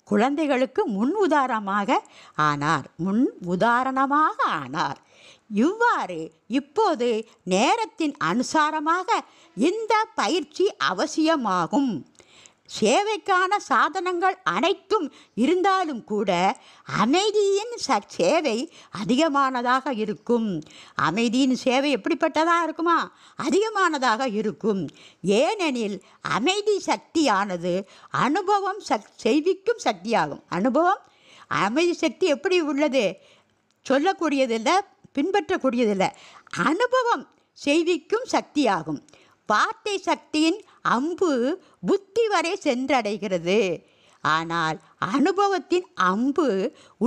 குழந்தைகளுக்கு முன் உதாரணமாக ஆனார். முன் உதாரணமாக ஆனார். இவ்வாறு இப்போது நேரத்தின் அனுசாரமாக இந்த பயிற்சி அவசியமாகும். சேவைக்கான சாதனங்கள் அனைத்தும் இருந்தாலும் கூட அமைதியின் ச சேவை அதிகமானதாக இருக்கும். அமைதியின் சேவை எப்படிப்பட்டதாக இருக்குமா? அதிகமானதாக இருக்கும். ஏனெனில் அமைதி சக்தியானது அனுபவம் சக் செய்விக்கும் சக்தியாகும். அனுபவம் அமைதி சக்தி எப்படி உள்ளது? சொல்லக்கூடியதில்லை பின்பற்றக்கூடியதில்லை. அனுபவம் செய்திக்கும் சக்தியாகும். வார்த்தை சக்தியின் அம்பு புத்தி வரை சென்றடைகிறது. ஆனால் அனுபவத்தின் அம்பு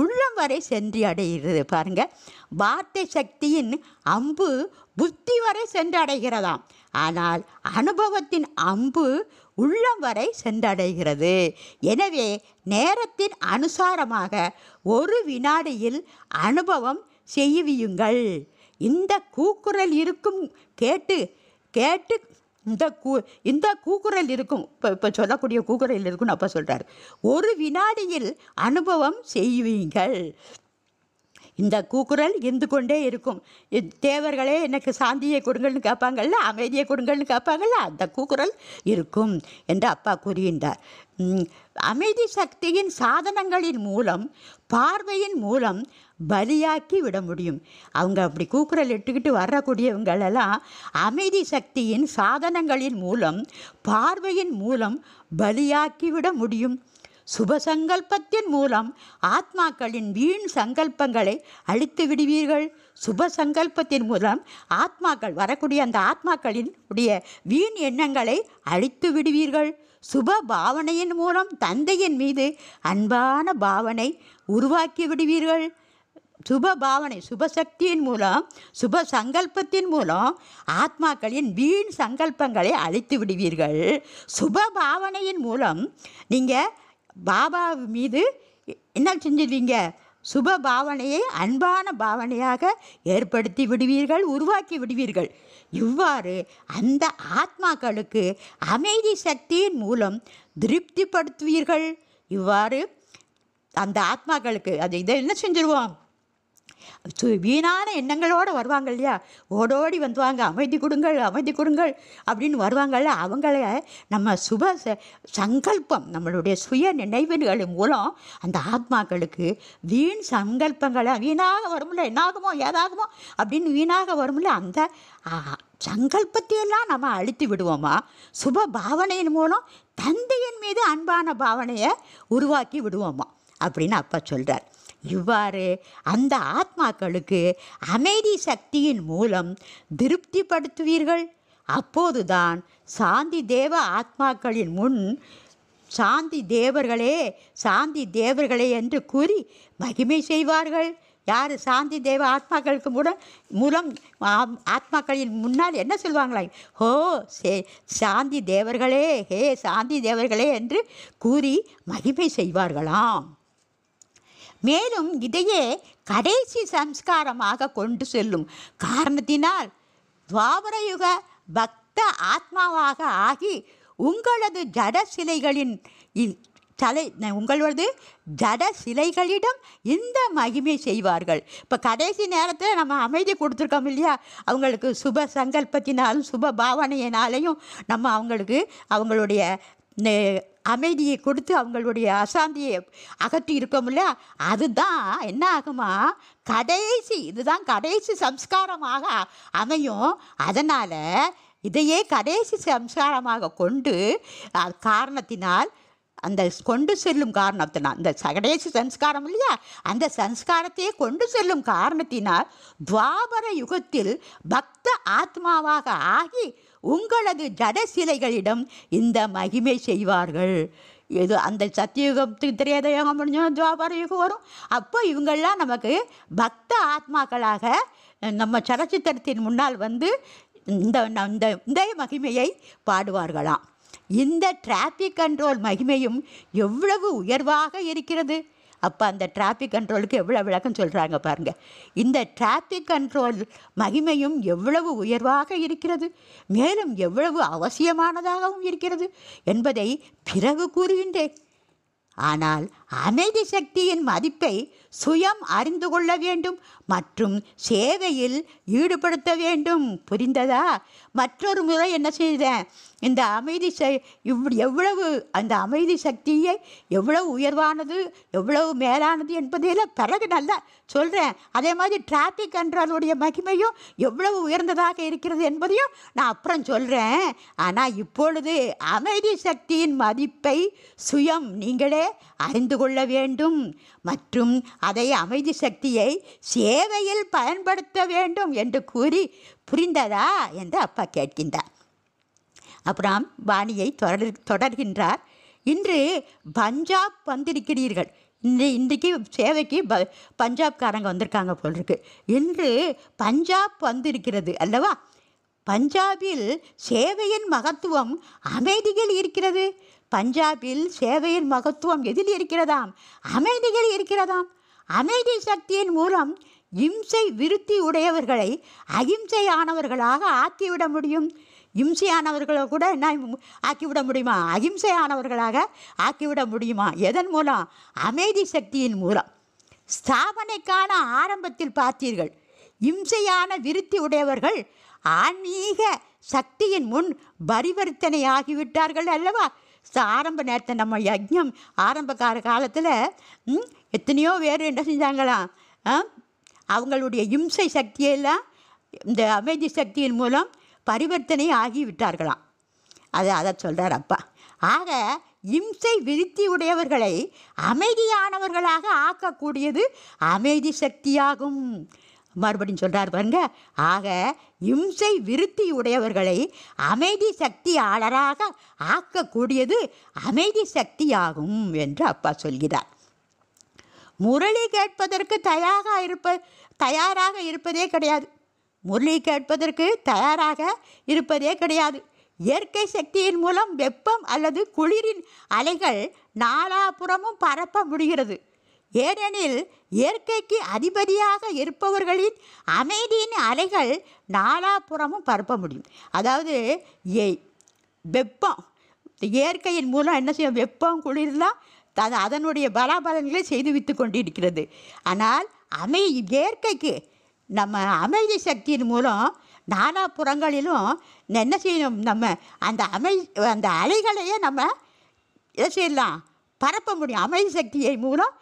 உள்ளம் வரை சென்று அடைகிறது பாருங்க. வார்த்தை சக்தியின் அம்பு புத்தி வரை சென்றடைகிறதாம். ஆனால் அனுபவத்தின் அம்பு உள்ளம் வரை சென்றடைகிறது. எனவே நேரத்தின் அனுசாரமாக ஒரு வினாடியில் அனுபவம் செய்வியுங்கள். இந்த கூக்குரல் இருக்கும் கேட்டு கேட்டு இந்த கூ இந்த கூக்குரல் இருக்கும். இப்போ இப்போ சொல்லக்கூடிய கூக்குரல் இருக்குன்னு அப்போ சொல்கிறார் ஒரு வினாடியில் அனுபவம் செய்வீங்கள். இந்த கூக்குரல் இருந்து கொண்டே இருக்கும். தேவர்களே எனக்கு சாந்தியை கொடுங்கள்னு கேட்பாங்கள்ல அமைதியை கொடுங்கள்னு கேட்பாங்கள்ல அந்த கூக்குரல் இருக்கும் என்று அப்பா கூறுகின்றார். அமைதி சக்தியின் சாதனங்களின் மூலம் பார்வையின் மூலம் பலியாக்கி விட முடியும். அவங்க அப்படி கூக்குரல் இட்டுக்கிட்டு வரக்கூடியவங்களெல்லாம் அமைதி சக்தியின் சாதனங்களின் மூலம் பார்வையின் மூலம் பலியாக்கி விட முடியும். சுப சங்கல்பத்தின் மூலம் ஆத்மாக்களின் வீண் சங்கல்பங்களை அழித்து விடுவீர்கள். சுப சங்கல்பத்தின் மூலம் ஆத்மாக்கள் வரக்கூடிய அந்த ஆத்மாக்களின் உடைய வீண் எண்ணங்களை அழித்து விடுவீர்கள். சுப பாவனையின் மூலம் தந்தையின் மீது அன்பான பாவனை உருவாக்கி விடுவீர்கள். சுப பாவனை சுபசக்தியின் மூலம் சுப சங்கல்பத்தின் மூலம் ஆத்மாக்களின் வீண் சங்கல்பங்களை அழித்து விடுவீர்கள். சுப பாவனையின் மூலம் நீங்கள் பாபா மீது என்ன செஞ்சிருவீங்க? சுப பாவனையை அன்பான பாவனையாக ஏற்படுத்தி விடுவீர்கள் உருவாக்கி விடுவீர்கள். இவ்வாறு அந்த ஆத்மாக்களுக்கு அமைதி சக்தியின் மூலம் திருப்திப்படுத்துவீர்கள். இவ்வாறு அந்த ஆத்மாக்களுக்கு அது இதை என்ன செஞ்சிருவோம்? வீணான எண்ணங்களோடு வருவாங்க இல்லையா? ஓடோடி வந்துவாங்க அமைதி கொடுங்கள் அமைதி கொடுங்கள் அப்படின்னு வருவாங்கள்ல அவங்கள நம்ம சுப ச- சங்கல்பம் நம்மளுடைய சுய நினைவுகள் மூலம் அந்த ஆத்மாக்களுக்கு வீண் சங்கல்பங்களை வீணாக வரும்ல என்னாகுமோ ஏதாகுமோ அப்படின்னு வீணாக வரும்ல அந்த சங்கல்பத்தையெல்லாம் நம்ம அழித்து விடுவோமா? சுப பாவனையின் மூலம் தந்தையின் மீது அன்பான பாவனையை உருவாக்கி விடுவோமா? அப்படின்னு அப்பா சொல்கிறார் இவ்வாறு அந்த ஆத்மாக்களுக்கு அமைதி சக்தியின் மூலம் திருப்திப்படுத்துவீர்கள். அப்போதுதான் சாந்தி தேவ ஆத்மாக்களின் முன் சாந்தி தேவர்களே சாந்தி தேவர்களே என்று கூறி மகிமை செய்வார்கள். யார்? சாந்தி தேவ ஆத்மாக்களுக்கு மூலம் மூலம் ஆத்மாக்களின் முன்னால் என்ன சொல்லுவாங்களா ஹோ சே சாந்தி தேவர்களே ஹே சாந்தி தேவர்களே என்று கூறி மகிமை செய்வார்களாம். மேலும் இதையே கடைசி சம்ஸ்காரமாக கொண்டு செல்லும் காரணத்தினால் துவாபரயுக பக்த ஆத்மாவாக ஆகி உங்களது ஜட சிலைகளின் தலை உங்களது ஜட சிலைகளிடம் இந்த மகிமை செய்வார்கள். இப்போ கடைசி நேரத்தில் நம்ம அமைதி கொடுத்துருக்கோம் இல்லையா? அவங்களுக்கு சுப சங்கல்பத்தினாலும் சுப பாவனையினாலையும் நம்ம அவங்களுக்கு அவங்களுடைய அமைதியை கொடுத்து அவங்களுடைய அசாந்தியை அகற்றி இருக்கோம்ல அதுதான் என்ன ஆகுமா? கடைசி இதுதான் கடைசி சம்ஸ்காரமாக அமையும். அதனால் இதையே கடைசி சம்ஸ்காரமாக கொண்டு காரணத்தினால் அந்த கொண்டு செல்லும் காரணத்தினால் அந்த கடைசி சன்ஸ்காரம் இல்லையா? அந்த சன்ஸ்காரத்தையே கொண்டு செல்லும் காரணத்தினால் துவாபர யுகத்தில் பக்த ஆத்மாவாக ஆகி உங்களது ஜட சிலைகளிடம் இந்த மகிமை செய்வார்கள். இது அந்த சத்தியுகத்துக்கு தெரியாத யோகம் முடிஞ்சோம் துவாபார யுகம் வரும். அப்போ இவங்கெல்லாம் நமக்கு பக்த ஆத்மாக்களாக நம்ம சலச்சித்திரத்தின் முன்னால் வந்து இந்த இந்த இந்த மகிமையை பாடுவார்களாம். இந்த டிராஃபிக் கண்ட்ரோல் மகிமையும் எவ்வளவு உயர்வாக இருக்கிறது? அப்போ அந்த டிராஃபிக் கண்ட்ரோலுக்கு எவ்வளோ விளக்கம் சொல்கிறாங்க பாருங்கள் இந்த டிராஃபிக் கண்ட்ரோல் மகிமையும் எவ்வளவு உயர்வாக இருக்கிறது மேலும் எவ்வளவு அவசியமானதாகவும் இருக்கிறது என்பதை பிறகு கூறுகின்றேன். ஆனால் அமைதி சக்தியின் மதிப்பை சுயம் அறிந்து கொள்ள வேண்டும் மற்றும் சேவையில் ஈடுபடுத்த வேண்டும். புரிந்ததா? மற்றொரு முறை என்ன செய்தேன்? இந்த அமைதி ச இவ் எவ்வளவு அந்த அமைதி சக்தியை எவ்வளவு உயர்வானது எவ்வளவு மேலானது என்பதையெல்லாம் பிறகு நல்லா சொல்கிறேன் அதே மாதிரி டிராஃபிக் கண்ட்ரோலுடைய மகிமையும் எவ்வளவு உயர்ந்ததாக இருக்கிறது என்பதையும் நான் அப்புறம் சொல்கிறேன் ஆனால் இப்பொழுது அமைதி சக்தியின் மதிப்பை சுயம் நீங்களே அறிந்து கொள்ள வேண்டும். மற்றும் அதை அமைதி சக்தியை சேவையில் பயன்படுத்த வேண்டும் என்று கூறி புரிந்ததா? என்று அப்பா கேட்கின்றார். அப்புறம் வாணியை தொடர் தொடர்கின்றார். இன்று பஞ்சாப் வந்திருக்கிறீர்கள். இன்று இன்றைக்கு சேவைக்கு ப பஞ்சாப்காரங்க வந்திருக்காங்க போல் இருக்கு இன்று பஞ்சாப் வந்திருக்கிறது அல்லவா? பஞ்சாபில் சேவையின் மகத்துவம் அமைதியில் இருக்கிறது. பஞ்சாபில் சேவையின் மகத்துவம் எதில் இருக்கிறதாம்? அமைதியில் இருக்கிறதாம். அமைதி சக்தியின் மூலம் இம்சை விருத்தி உடையவர்களை அகிம்சையானவர்களாக ஆக்கிவிட முடியும். இம்சையானவர்களை கூட என்ன ஆக்கிவிட முடியுமா? அகிம்சையானவர்களாக ஆக்கிவிட முடியுமா? எதன் மூலம்? அமைதி சக்தியின் மூலம். ஸ்தாபனைக்கான ஆரம்பத்தில் பார்த்தீர்கள். இம்சையான விருத்தி உடையவர்கள் ஆன்மீக சக்தியின் முன் பரிவர்த்தனை ஆகிவிட்டார்கள் அல்லவா? ஆரம்ப நேரத்தை நம்ம யஜ்ஞம் ஆரம்ப கால காலத்தில் எத்தனையோ பேர் என்ன செஞ்சாங்களாம் ஆ? அவங்களுடைய இம்சை சக்தியெல்லாம் இந்த அமைதி சக்தியின் மூலம் பரிவர்த்தனை ஆகிவிட்டார்களாம். அது அதை சொல்கிறார் அப்பா. ஆக இம்சை விருத்தி உடையவர்களை அமைதியானவர்களாக ஆக்கக்கூடியது அமைதி சக்தியாகும். மறுபடியும் சொல்கிறார் பாருங்க. ஆக இம்சை விருத்தி உடையவர்களை அமைதி சக்தியாளராக ஆக்கக்கூடியது அமைதி சக்தியாகும் என்று அப்பா சொல்கிறார். முரளி கேட்பதற்கு தயாராக இருப்ப தயாராக இருப்பதே கிடையாது. முரளி கேட்பதற்கு தயாராக இருப்பதே கிடையாது. இயற்கை சக்தியின் மூலம் வெப்பம் அல்லது குளிரின் அலைகள் நாலாபுறமும் பரப்ப முடிகிறது. ஏனெனில் இயற்கைக்கு அதிபதியாக இருப்பவர்களின் அமைதியின் அலைகள் நாலாபுறமும் பரப்ப முடியும். அதாவது ஏய் வெப்பம். இயற்கையின் மூலம் என்ன செய்யும்? வெப்பம் குளிர்லாம் அது அதனுடைய பலாபலன்களை செய்து வித்து கொண்டிருக்கிறது. ஆனால் அமை இயற்கைக்கு நம்ம அமைதி சக்தியின் மூலம் நாலாபுறங்களிலும் என்ன செய்யணும்? நம்ம அந்த அமை அந்த அலைகளையே நம்ம என்ன செய்யலாம்? பரப்ப முடியும். அமைதி சக்தியை மூலம்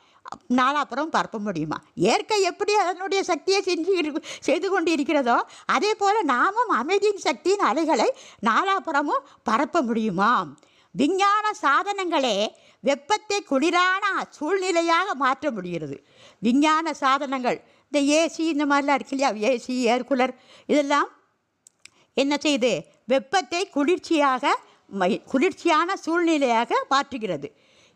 நாலாப்புறம் பரப்ப முடியுமா? இயற்கை எப்படி அதனுடைய சக்தியை செஞ்சு செய்து கொண்டு இருக்கிறதோ அதே போல் நாமும் அமைதியின் சக்தியின் அலைகளை நாலாப்புறமும் பரப்ப முடியுமாம்? விஞ்ஞான சாதனங்களே வெப்பத்தை குளிரான சூழ்நிலையாக மாற்ற முடிகிறது. விஞ்ஞான சாதனங்கள் இந்த ஏசி இந்த மாதிரிலாம் இருக்கு இல்லையா? ஏசி ஏர் கூலர் இதெல்லாம் என்ன செய்யுது வெப்பத்தை குளிர்ச்சியாக மை- குளிர்ச்சியான சூழ்நிலையாக மாற்றுகிறது.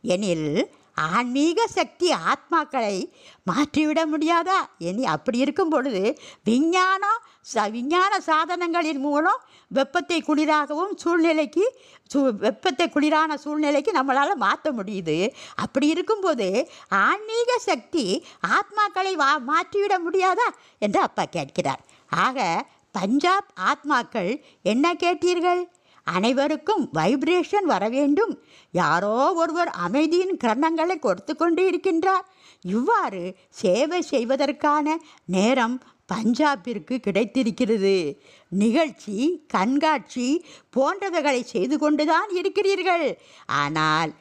எனில் ஆன்மீக சக்தி ஆத்மாக்களை மாற்றிவிட முடியாதா? இனி அப்படி இருக்கும் பொழுது விஞ்ஞானம் ச விஞ்ஞான சாதனங்களின் மூலம் வெப்பத்தை குளிராகவும் சூழ்நிலைக்கு சூ வெப்பத்தை குளிரான சூழ்நிலைக்கு நம்மளால் மாற்ற முடியுது. அப்படி இருக்கும்போது ஆன்மீக சக்தி ஆத்மாக்களை வா மாற்றிவிட முடியாதா? என்று அப்பா கேட்கிறார். ஆக பஞ்சாப் ஆத்மாக்கள் என்ன கேட்டீர்கள்? அனைவருக்கும் வைப்ரேஷன் வர வேண்டும். யாரோ ஒருவர் அமைதியின் கரணங்களை கொடுத்து கொண்டு இருக்கின்றார் இவ்வாறு சேவை செய்வதற்கான நேரம் பஞ்சாபிற்கு கிடைத்திருக்கிறது. நிகழ்ச்சி கண்காட்சி போன்றவைகளை செய்து கொண்டுதான் இருக்கிறீர்கள். ஆனால்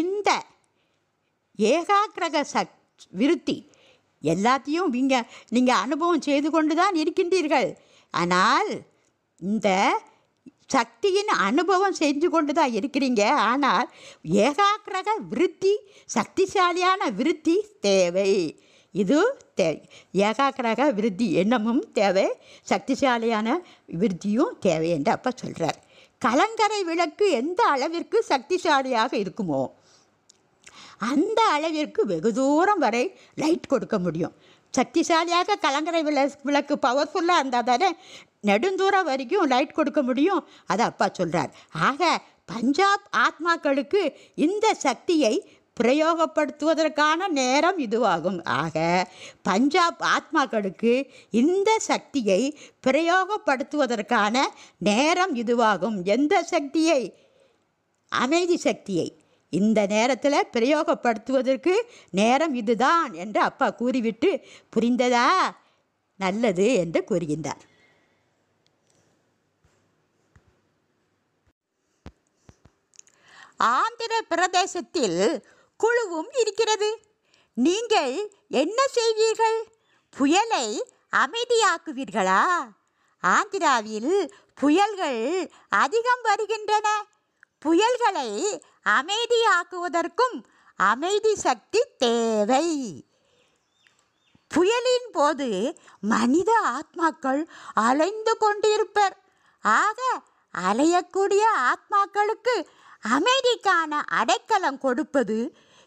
இந்த ஏகாக்கிரக சக் விருத்தி எல்லாத்தையும் நீங்கள் நீங்கள் அனுபவம் செய்து கொண்டு தான் இருக்கின்றீர்கள். ஆனால் இந்த சக்தியின் அனுபவம் செஞ்சு கொண்டு தான் இருக்கிறீங்க. ஆனால் ஏகாக்கிரக விருத்தி சக்திசாலியான விருத்தி தேவை. இது தே ஏகாக்கிரக விருத்தி எண்ணமும் தேவை சக்திசாலியான விருத்தியும் தேவை என்று அப்போ சொல்கிறார் கலங்கரை விளக்கு எந்த அளவிற்கு சக்திசாலியாக இருக்குமோ அந்த அளவிற்கு வெகு தூரம் வரை லைட் கொடுக்க முடியும். சக்திசாலியாக கலங்கரை விளக்கு விளக்கு பவர்ஃபுல்லாக இருந்தால் தானே நெடுந்தூரம் வரைக்கும் லைட் கொடுக்க முடியும். அதை அப்பா சொல்கிறார் ஆக பஞ்சாப் ஆத்மாக்களுக்கு இந்த சக்தியை பிரயோகப்படுத்துவதற்கான நேரம் இதுவாகும். ஆக பஞ்சாப் ஆத்மாக்களுக்கு இந்த சக்தியை பிரயோகப்படுத்துவதற்கான நேரம் இதுவாகும். எந்த சக்தியை? அமைதி சக்தியை. இந்த நேரத்தில் பிரயோகப்படுத்துவதற்கு நேரம் இதுதான் என்று அப்பா கூறிவிட்டு புரிந்ததா? நல்லது என்று கூறுகின்றார். ஆந்திர பிரதேசத்தில் குழுவும் இருக்கிறது. நீங்கள் என்ன செய்வீர்கள்? புயலை அமைதியாக்குவீர்களா? ஆந்திராவில் புயல்கள் அதிகம் வருகின்றன. புயல்களை அமைதியாக்குவதற்கும் அமைதி சக்தி தேவை. புயலின் போது மனித ஆத்மாக்கள் அலைந்து கொண்டிருப்பர். ஆக அலையக்கூடிய ஆத்மாக்களுக்கு அமைதிக்கான அடைக்கலம் கொடுப்பது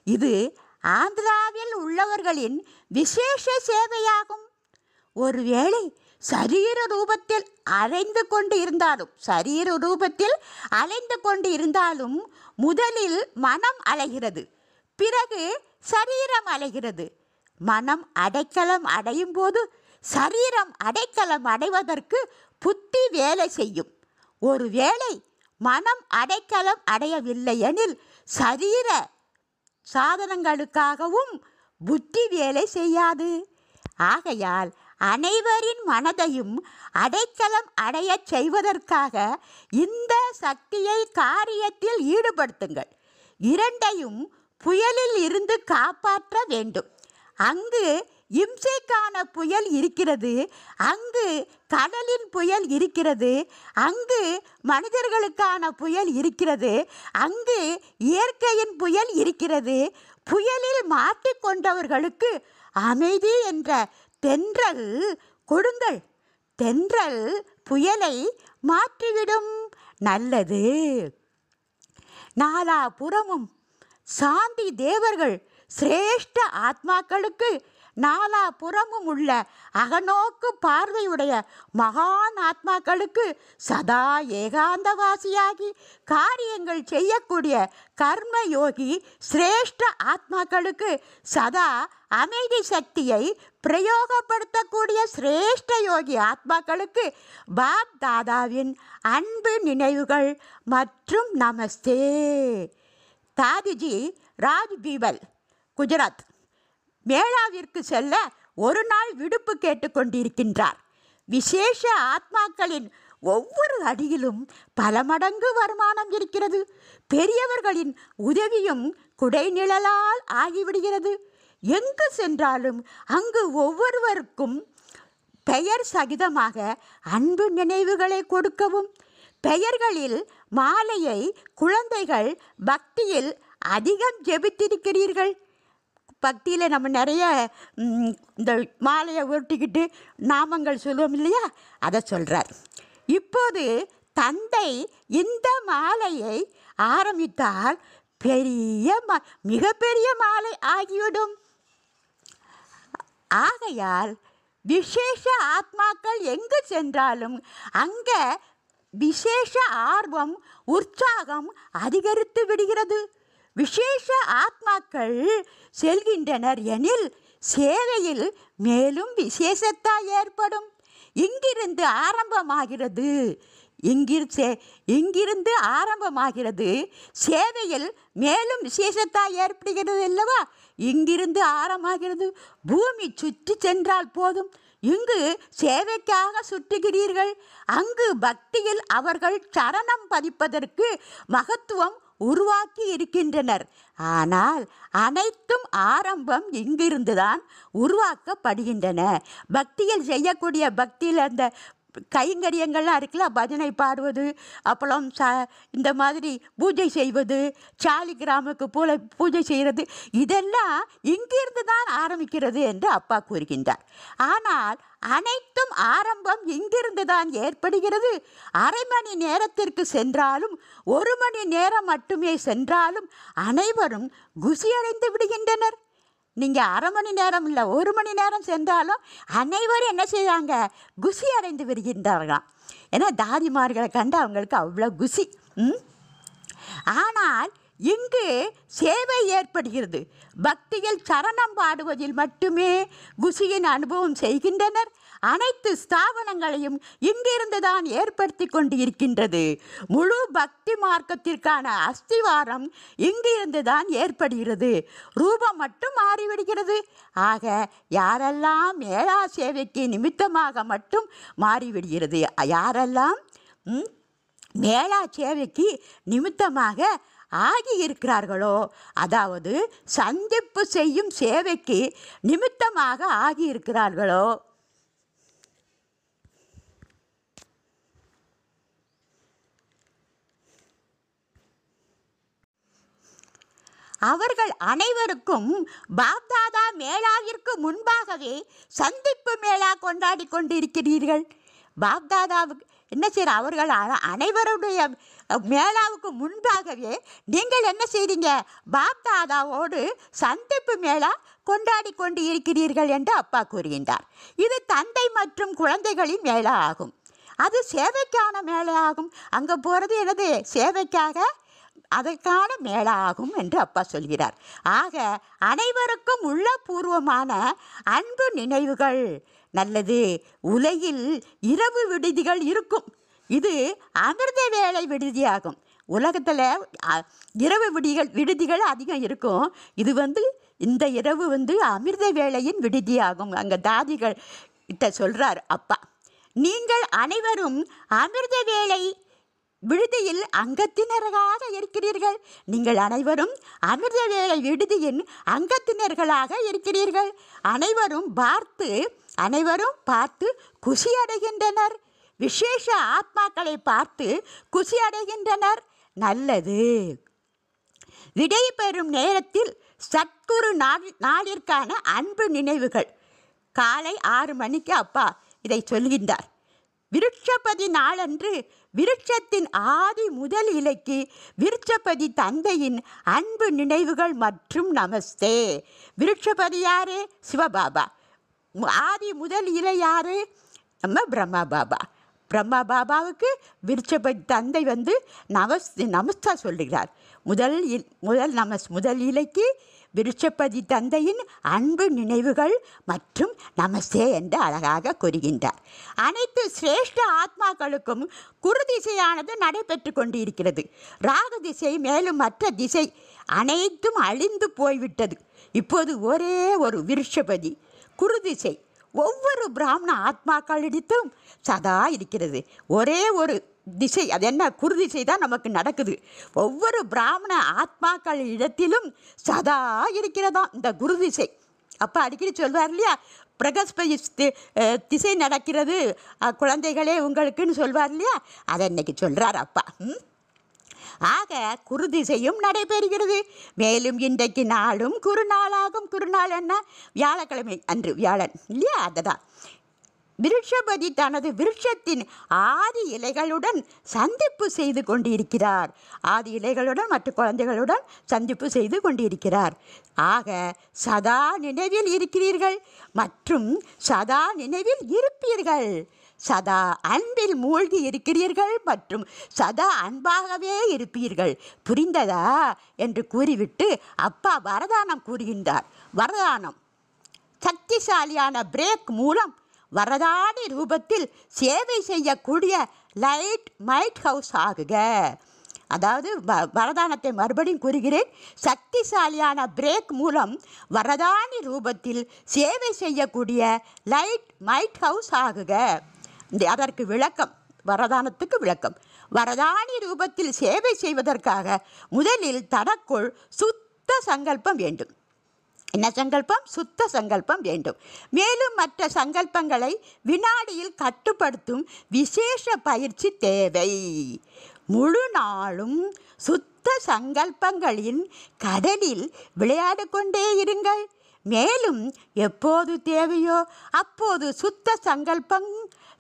இது ஆந்திராவில் உள்ளவர்களின் விசேஷ சேவையாகும். ஒருவேளை சரீர ரூபத்தில் அலைந்து கொண்டு இருந்தாலும் சரீர ரூபத்தில் அலைந்து கொண்டு இருந்தாலும் முதலில் மனம் அலைகிறது. பிறகு சரீரம் அலைகிறது. மனம் அடைக்கலம் அடையும் போது சரீரம் அடைக்கலம் அடைவதற்கு புத்தி வேலை செய்யும். ஒரு வேளை மனம் அடைக்கலம் அடையவில்லை எனில் சரீர சாதனங்களுக்காகவும் புத்தி வேலை செய்யாது. ஆகையால் அனைவரின் மனதையும் அடைக்கலம் அடையச் செய்வதற்காக இந்த சக்தியை காரியத்தில் ஈடுபடுத்துங்கள். இரண்டையும் புயலில் இருந்து காப்பாற்ற வேண்டும். அங்கு இம்சைக்கான புயல் இருக்கிறது அங்கு கடலின் புயல் இருக்கிறது அங்கு மனிதர்களுக்கான புயல் இருக்கிறது அங்கு இயற்கையின் புயல் இருக்கிறது. புயலில் மாட்டிக்கொண்டவர்களுக்கு அமைதி என்ற தென்றல் கொடுங்கள். தென்றல் புயலை மாற்றிவிடும். நல்லது. நாலாபுறமும் சாந்தி தேவர்கள் சிரேஷ்ட ஆத்மாக்களுக்கு நாலாபுறமும் உள்ள அகநோக்கு பார்வையுடைய மகான் ஆத்மாக்களுக்கு சதா ஏகாந்தவாசியாகி காரியங்கள் செய்யக்கூடிய கர்ம யோகி சிரேஷ்ட ஆத்மாக்களுக்கு சதா அமைதி சக்தியை பிரயோகப்படுத்தக்கூடிய சிரேஷ்ட யோகி ஆத்மாக்களுக்கு பாப் தாதாவின் அன்பு நினைவுகள் மற்றும் நமஸ்தே. தாதிஜி ராஜ் பீபல் குஜராத். மேளாவிற்கு செல்ல ஒரு நாள் விடுப்பு கேட்டுக்கொண்டிருக்கின்றார் விசேஷ ஆத்மாக்களின் ஒவ்வொரு அடியிலும் பல மடங்கு வருமானம் இருக்கிறது. பெரியவர்களின் உதவியும் குடைநிழலால் ஆகிவிடுகிறது. எங்கு சென்றாலும் அங்கு ஒவ்வொருவருக்கும் பெயர் சகிதமாக அன்பு நினைவுகளை கொடுக்கவும் பெயர்களில் மாலையை குழந்தைகள் பக்தியில் அதிகம் ஜெபித்திருக்கிறீர்கள். பக்தியில் நம்ம நிறைய இந்த மாலையை உருட்டிக்கிட்டு நாமங்கள் சொல்லுவோம் இல்லையா? அதை சொல்கிறார் இப்போது தந்தை இந்த மாலையை ஆரம்பித்தால் பெரிய மா மிகப்பெரிய மாலை ஆகிவிடும். ஆகையால் விசேஷ ஆத்மாக்கள் எங்கு சென்றாலும் அங்கே விசேஷ ஆர்வம் உற்சாகம் அதிகரித்து விடுகிறது. விசேஷ ஆத்மாக்கள் செல்கின்றனர் எனில் சேவையில் மேலும் விசேஷத்தாய் ஏற்படும். இங்கிருந்து ஆரம்பமாகிறது. இங்கிரு சே இங்கிருந்து ஆரம்பமாகிறது. சேவையில் மேலும் விசேஷத்தாய் ஏற்படுகிறது அல்லவா? இங்கிருந்து ஆரம்பமாகிறது. பூமி சுற்றி சென்றால் போதும். இங்கு சேவைக்காக சுற்றுகிறீர்கள். அங்கு பக்தியில் அவர்கள் சரணம் பதிப்பதற்கு மகத்துவம் உருவாக்கி இருக்கின்றனர். ஆனால் அனைத்தும் ஆரம்பம் இங்கிருந்துதான் உருவாக்கப்படுகின்றன. பக்தியில் செய்யக்கூடிய பக்தியில் அந்த கைங்கரியங்கள்லாம் இருக்குல்ல பஜனை பாடுவது அப்புறம் ச இந்த மாதிரி பூஜை செய்வது சாலிகிராமுக்கு போல பூஜை செய்கிறது இதெல்லாம் இங்கிருந்து தான் ஆரம்பிக்கிறது என்று அப்பா கூறுகின்றார். ஆனால் அனைத்தும் ஆரம்பம் இங்கிருந்து தான் ஏற்படுகிறது. அரை மணி நேரத்திற்கு சென்றாலும் ஒரு மணி நேரம் மட்டுமே சென்றாலும் அனைவரும் குசியடைந்து விடுகின்றனர். நீங்கள் அரை மணி நேரம் இல்லை ஒரு மணி நேரம் சென்றாலும் அனைவரும் என்ன செய்கிறாங்க குசி அடைந்து விடுகின்றார்களாம். ஏன்னா தாதிமார்களை கண்டு அவங்களுக்கு அவ்வளோ குசி. ம்? ஆனால் இங்கு சேவை ஏற்படுகிறது. பக்தியில் சரணம் பாடுவதில் மட்டுமே குசியின் அனுபவம் செய்கின்றனர். அனைத்து ஸ்தாபனங்களையும் இங்கிருந்து தான் ஏற்படுத்தி கொண்டு இருக்கின்றது முழு பக்தி மார்க்கத்திற்கான அஸ்திவாரம் இங்கிருந்து தான் ஏற்படுகிறது. ரூபம் மட்டும் மாறிவிடுகிறது. ஆக யாரெல்லாம் மேலா சேவைக்கு நிமித்தமாக மட்டும் மாறிவிடுகிறது. யாரெல்லாம் மேலா சேவைக்கு நிமித்தமாக ஆகி இருக்கிறார்களோ? அதாவது சந்திப்பு செய்யும் சேவைக்கு நிமித்தமாக ஆகி இருக்கிறார்களோ? அவர்கள் அனைவருக்கும் பாப்தாதா மேளாவிற்கு முன்பாகவே சந்திப்பு மேளா கொண்டாடி கொண்டிருக்கிறீர்கள். பாப்தாதாவுக்கு என்ன செய்ய அவர்கள் அ- அனைவருடைய மேளாவுக்கு முன்பாகவே நீங்கள் என்ன செய்றீங்க பாப்தாதாவோடு சந்திப்பு மேளா கொண்டாடி கொண்டு இருக்கிறீர்கள் என்று அப்பா கூறுகின்றார். இது தந்தை மற்றும் குழந்தைகளின் மேளா ஆகும். அது சேவைக்கான மேளா ஆகும். அங்கே போகிறது எனது சேவைக்காக அதற்கான மேலாகும் என்று அப்பா சொல்கிறார். ஆக அனைவருக்கும் உள்ளபூர்வமான அன்பு நினைவுகள் நல்லது. உலகில் இரவு விடுதிகள் இருக்கும். இது அமிர்த வேலை விடுதியாகும். உலகத்தில் இரவு விடிகள் விடுதிகள் அதிகம் இருக்கும். இது வந்து இந்த இரவு வந்து அமிர்த வேலையின் விடுதியாகும். அங்கே தாதிகள் கிட்ட சொல்கிறார் அப்பா. நீங்கள் அனைவரும் அமிர்த வேலை விடுதியில் அங்கத்தினர்களாக இருக்கிறீர்கள். நீங்கள் அனைவரும் அமிர்த வேலை விடுதியின் அங்கத்தினர்களாக இருக்கிறீர்கள். அனைவரும் பார்த்து அனைவரும் பார்த்து குஷி அடைகின்றனர். விசேஷ ஆத்மாக்களை பார்த்து குஷி அடைகின்றனர். நல்லது. விடை பெறும் நேரத்தில் சத்குரு நாள் நாளிற்கான அன்பு நினைவுகள். காலை ஆறு மணிக்கு அப்பா இதை சொல்கின்றார். விருட்சபதி நாளன்று விருட்சத்தின் ஆதி முதல் இலைக்கு விருட்சபதி தந்தையின் அன்பு நினைவுகள் மற்றும் நமஸ்தே. விருட்சபதி யாரு? சிவபாபா. ஆதி முதல் இலை யாரு? நம்ம பிரம்மா பாபா பிரம்மா பாபாவுக்கு விருட்சபதி தந்தை வந்து நமஸ் நமஸ்தா சொல்லுகிறார். முதல் இல்- முதல் நமஸ் முதல் இலைக்கு விருட்சப்பதி தந்தையின் அன்பு நினைவுகள் மற்றும் நமஸ்தே என்று அழகாக கூறுகின்றார். அனைத்து சிரேஷ்ட ஆத்மாக்களுக்கும் குரு திசையானது நடைபெற்று கொண்டிருக்கிறது. ராகு திசை மேலும் மற்ற திசை அனைத்தும் அழிந்து போய்விட்டது. இப்போது ஒரே ஒரு விருஷபதி குருதிசை ஒவ்வொரு பிராமண ஆத்மாக்களிடத்தும் சதா இருக்கிறது. ஒரே ஒரு திசை அது என்ன குருதிசை தான் நமக்கு நடக்குது. ஒவ்வொரு பிராமண ஆத்மாக்கள் இடத்திலும் சதா இருக்கிறதாம் இந்த குருதிசை அப்போ அடிக்கடி சொல்வார் இல்லையா பிரகஸ்பதி தி- திசை நடக்கிறது குழந்தைகளே உங்களுக்குன்னு சொல்வார் இல்லையா அதை இன்னைக்கு சொல்கிறார் அப்பா. ம்? ஆக குருதிசையும் நடைபெறுகிறது. மேலும் இன்றைக்கு நாளும் குறுநாளாகும். குருநாள் என்ன? வியாழக்கிழமை அன்று வியாழன் இல்லையா அதுதான். விருட்சபதி தனது விருட்சத்தின் ஆதி இலைகளுடன் சந்திப்பு செய்து கொண்டிருக்கிறார். ஆதி இலைகளுடன் மற்ற குழந்தைகளுடன் சந்திப்பு செய்து கொண்டிருக்கிறார். ஆக சதா நினைவில் இருக்கிறீர்கள் மற்றும் சதா நினைவில் இருப்பீர்கள். சதா அன்பில் மூழ்கி இருக்கிறீர்கள் மற்றும் சதா அன்பாகவே இருப்பீர்கள். புரிந்ததா? என்று கூறிவிட்டு அப்பா வரதானம் கூறுகின்றார். வரதானம். சக்திசாலியான பிரேக் மூலம் வரதானி ரூபத்தில் சேவை செய்யக்கூடிய லைட் மைட் ஹவுஸ் ஆகுக. அதாவது வ- வரதானத்தை மறுபடியும் கூறுகிறேன். சக்திசாலியான பிரேக் மூலம் வரதானி ரூபத்தில் சேவை செய்யக்கூடிய லைட் மைட் ஹவுஸ் ஆகுக. இந்த அதற்கு விளக்கம் வரதானத்துக்கு விளக்கம். வரதானி ரூபத்தில் சேவை செய்வதற்காக முதலில் தனக்குள் சுத்த சங்கல்பம் வேண்டும். என்ன சங்கல்பம்? சுத்த சங்கல்பம் வேண்டும். மேலும் மற்ற சங்கல்பங்களை வினாடியில் கட்டுப்படுத்தும் விசேஷ பயிற்சி தேவை. முழு நாளும் சுத்த சங்கல்பங்களின் கடலில் விளையாடு கொண்டே இருங்கள். மேலும் எப்போது தேவையோ அப்போது சுத்த சங்கல்பங்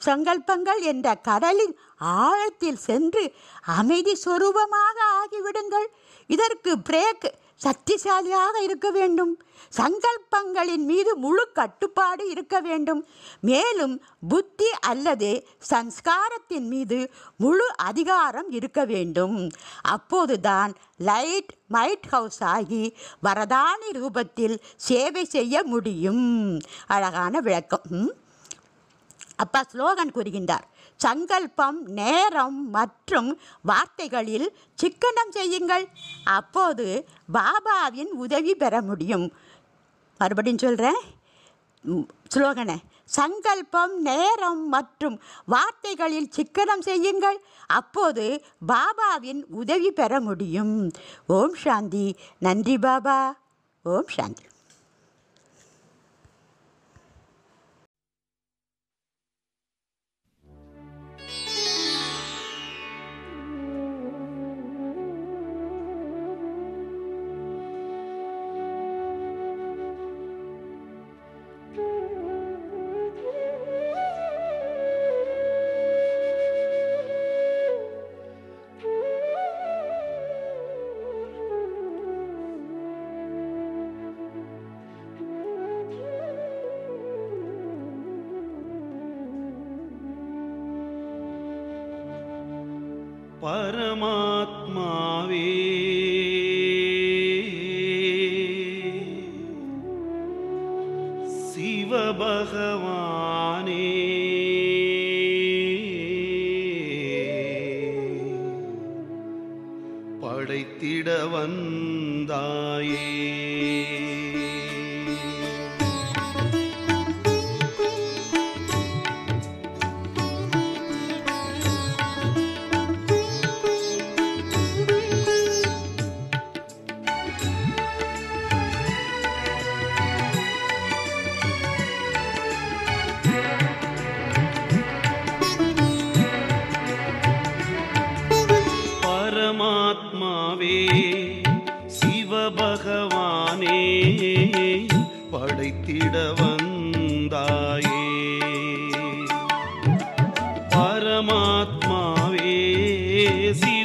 சங்கல்பங்கள் என்ற கடலின் ஆழத்தில் சென்று அமைதி சொரூபமாக ஆகிவிடுங்கள். இதற்கு பிரேக் சக்திசாலியாக இருக்க வேண்டும். சங்கல்பங்களின் மீது முழு கட்டுப்பாடு இருக்க வேண்டும். மேலும் புத்தி அல்லது சன்ஸ்காரத்தின் மீது முழு அதிகாரம் இருக்க வேண்டும். அப்போதுதான் லைட் மைட் ஹவுஸ் ஆகி வரதானி ரூபத்தில் சேவை செய்ய முடியும். அழகான விளக்கம். அப்பா ஸ்லோகன் கூறுகின்றார். சங்கல்பம் நேரம் மற்றும் வார்த்தைகளில் சிக்கனம் செய்யுங்கள். அப்போது பாபாவின் உதவி பெற முடியும். மறுபடியும் சொல்கிறேன் ஸ்லோகனை. சங்கல்பம் நேரம் மற்றும் வார்த்தைகளில் சிக்கனம் செய்யுங்கள். அப்போது பாபாவின் உதவி பெற முடியும். ஓம் சாந்தி. நன்றி பாபா. ஓம் சாந்தி.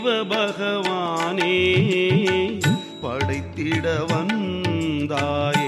சிவபகவானே படைத்திட வந்தாய்.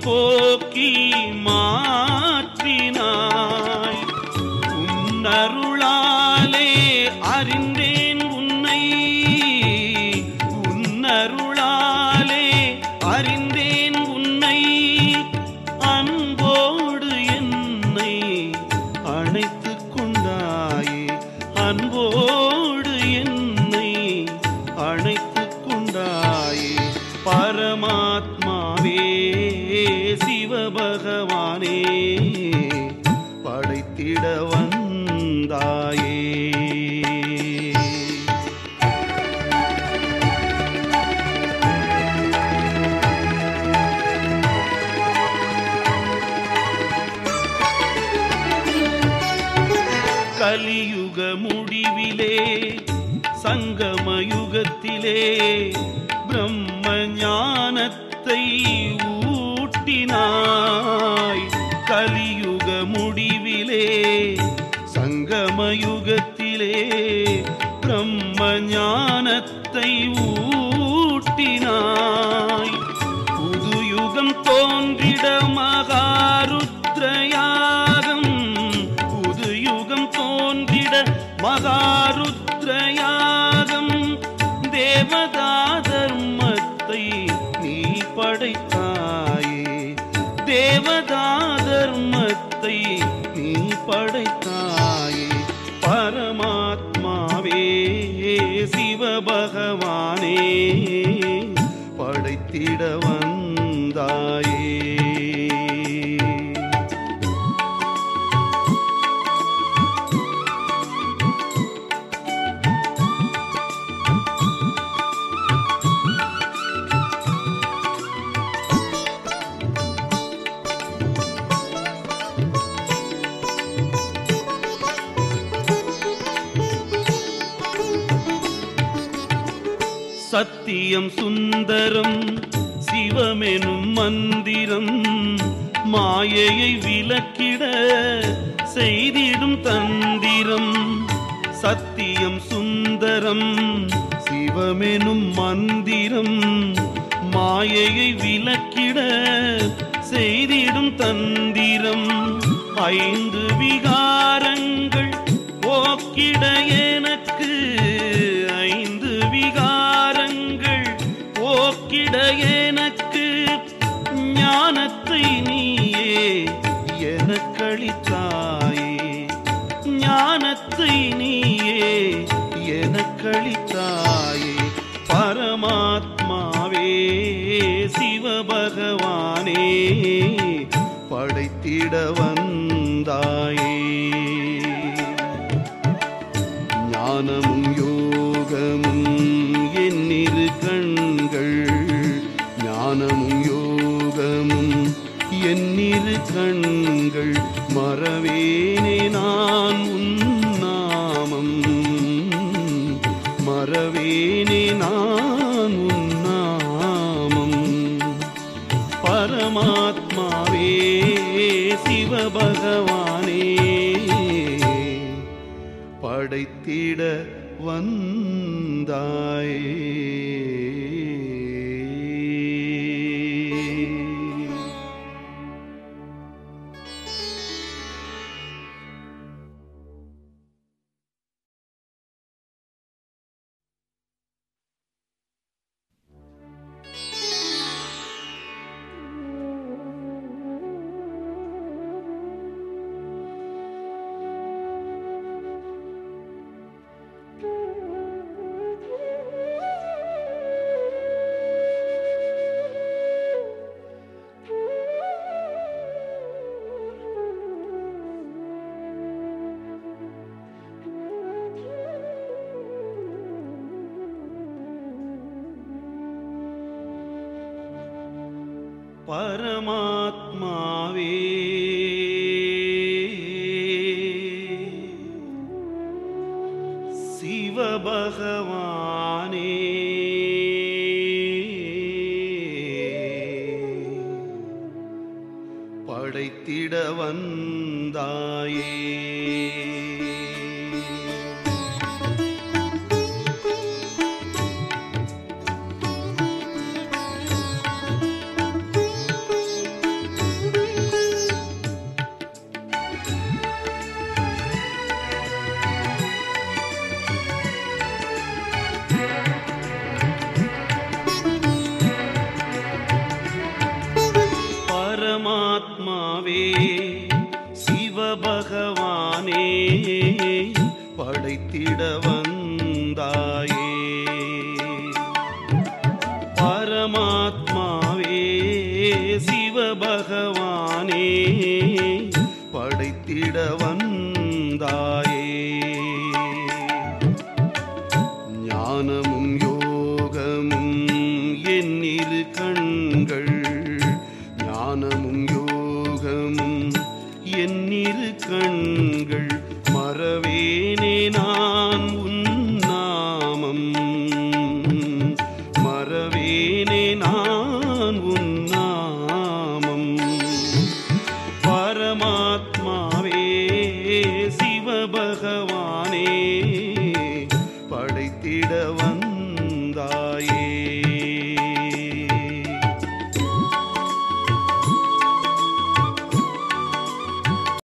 போக்கி பகவானே படைத்திட வந்தாயே. கலியுக முடிவிலே சங்கமயுகத்திலே சத்தியம் சுந்தரம் சிவமெனும் மந்திரம் மாயையை விலக்கிட செய்திடும் தந்திரம். சத்தியம் சுந்தரம் சிவமெனும் மந்திரம் மாயையை விலக்கிட செய்திடும் தந்திரம். ஐந்து விகாரங்கள் போக்கிட எனக்கு எனக்களித்தாயே பரமாத்மாவே சிவபகவானே படைத்திட வந்தாயே. ஞானமும் யோகமும் என்னிரு கண்கள் ஞானமும் யோகமும் என்னிரு கண்கள் மறவே படைத்திட வந்த परमात्मा वि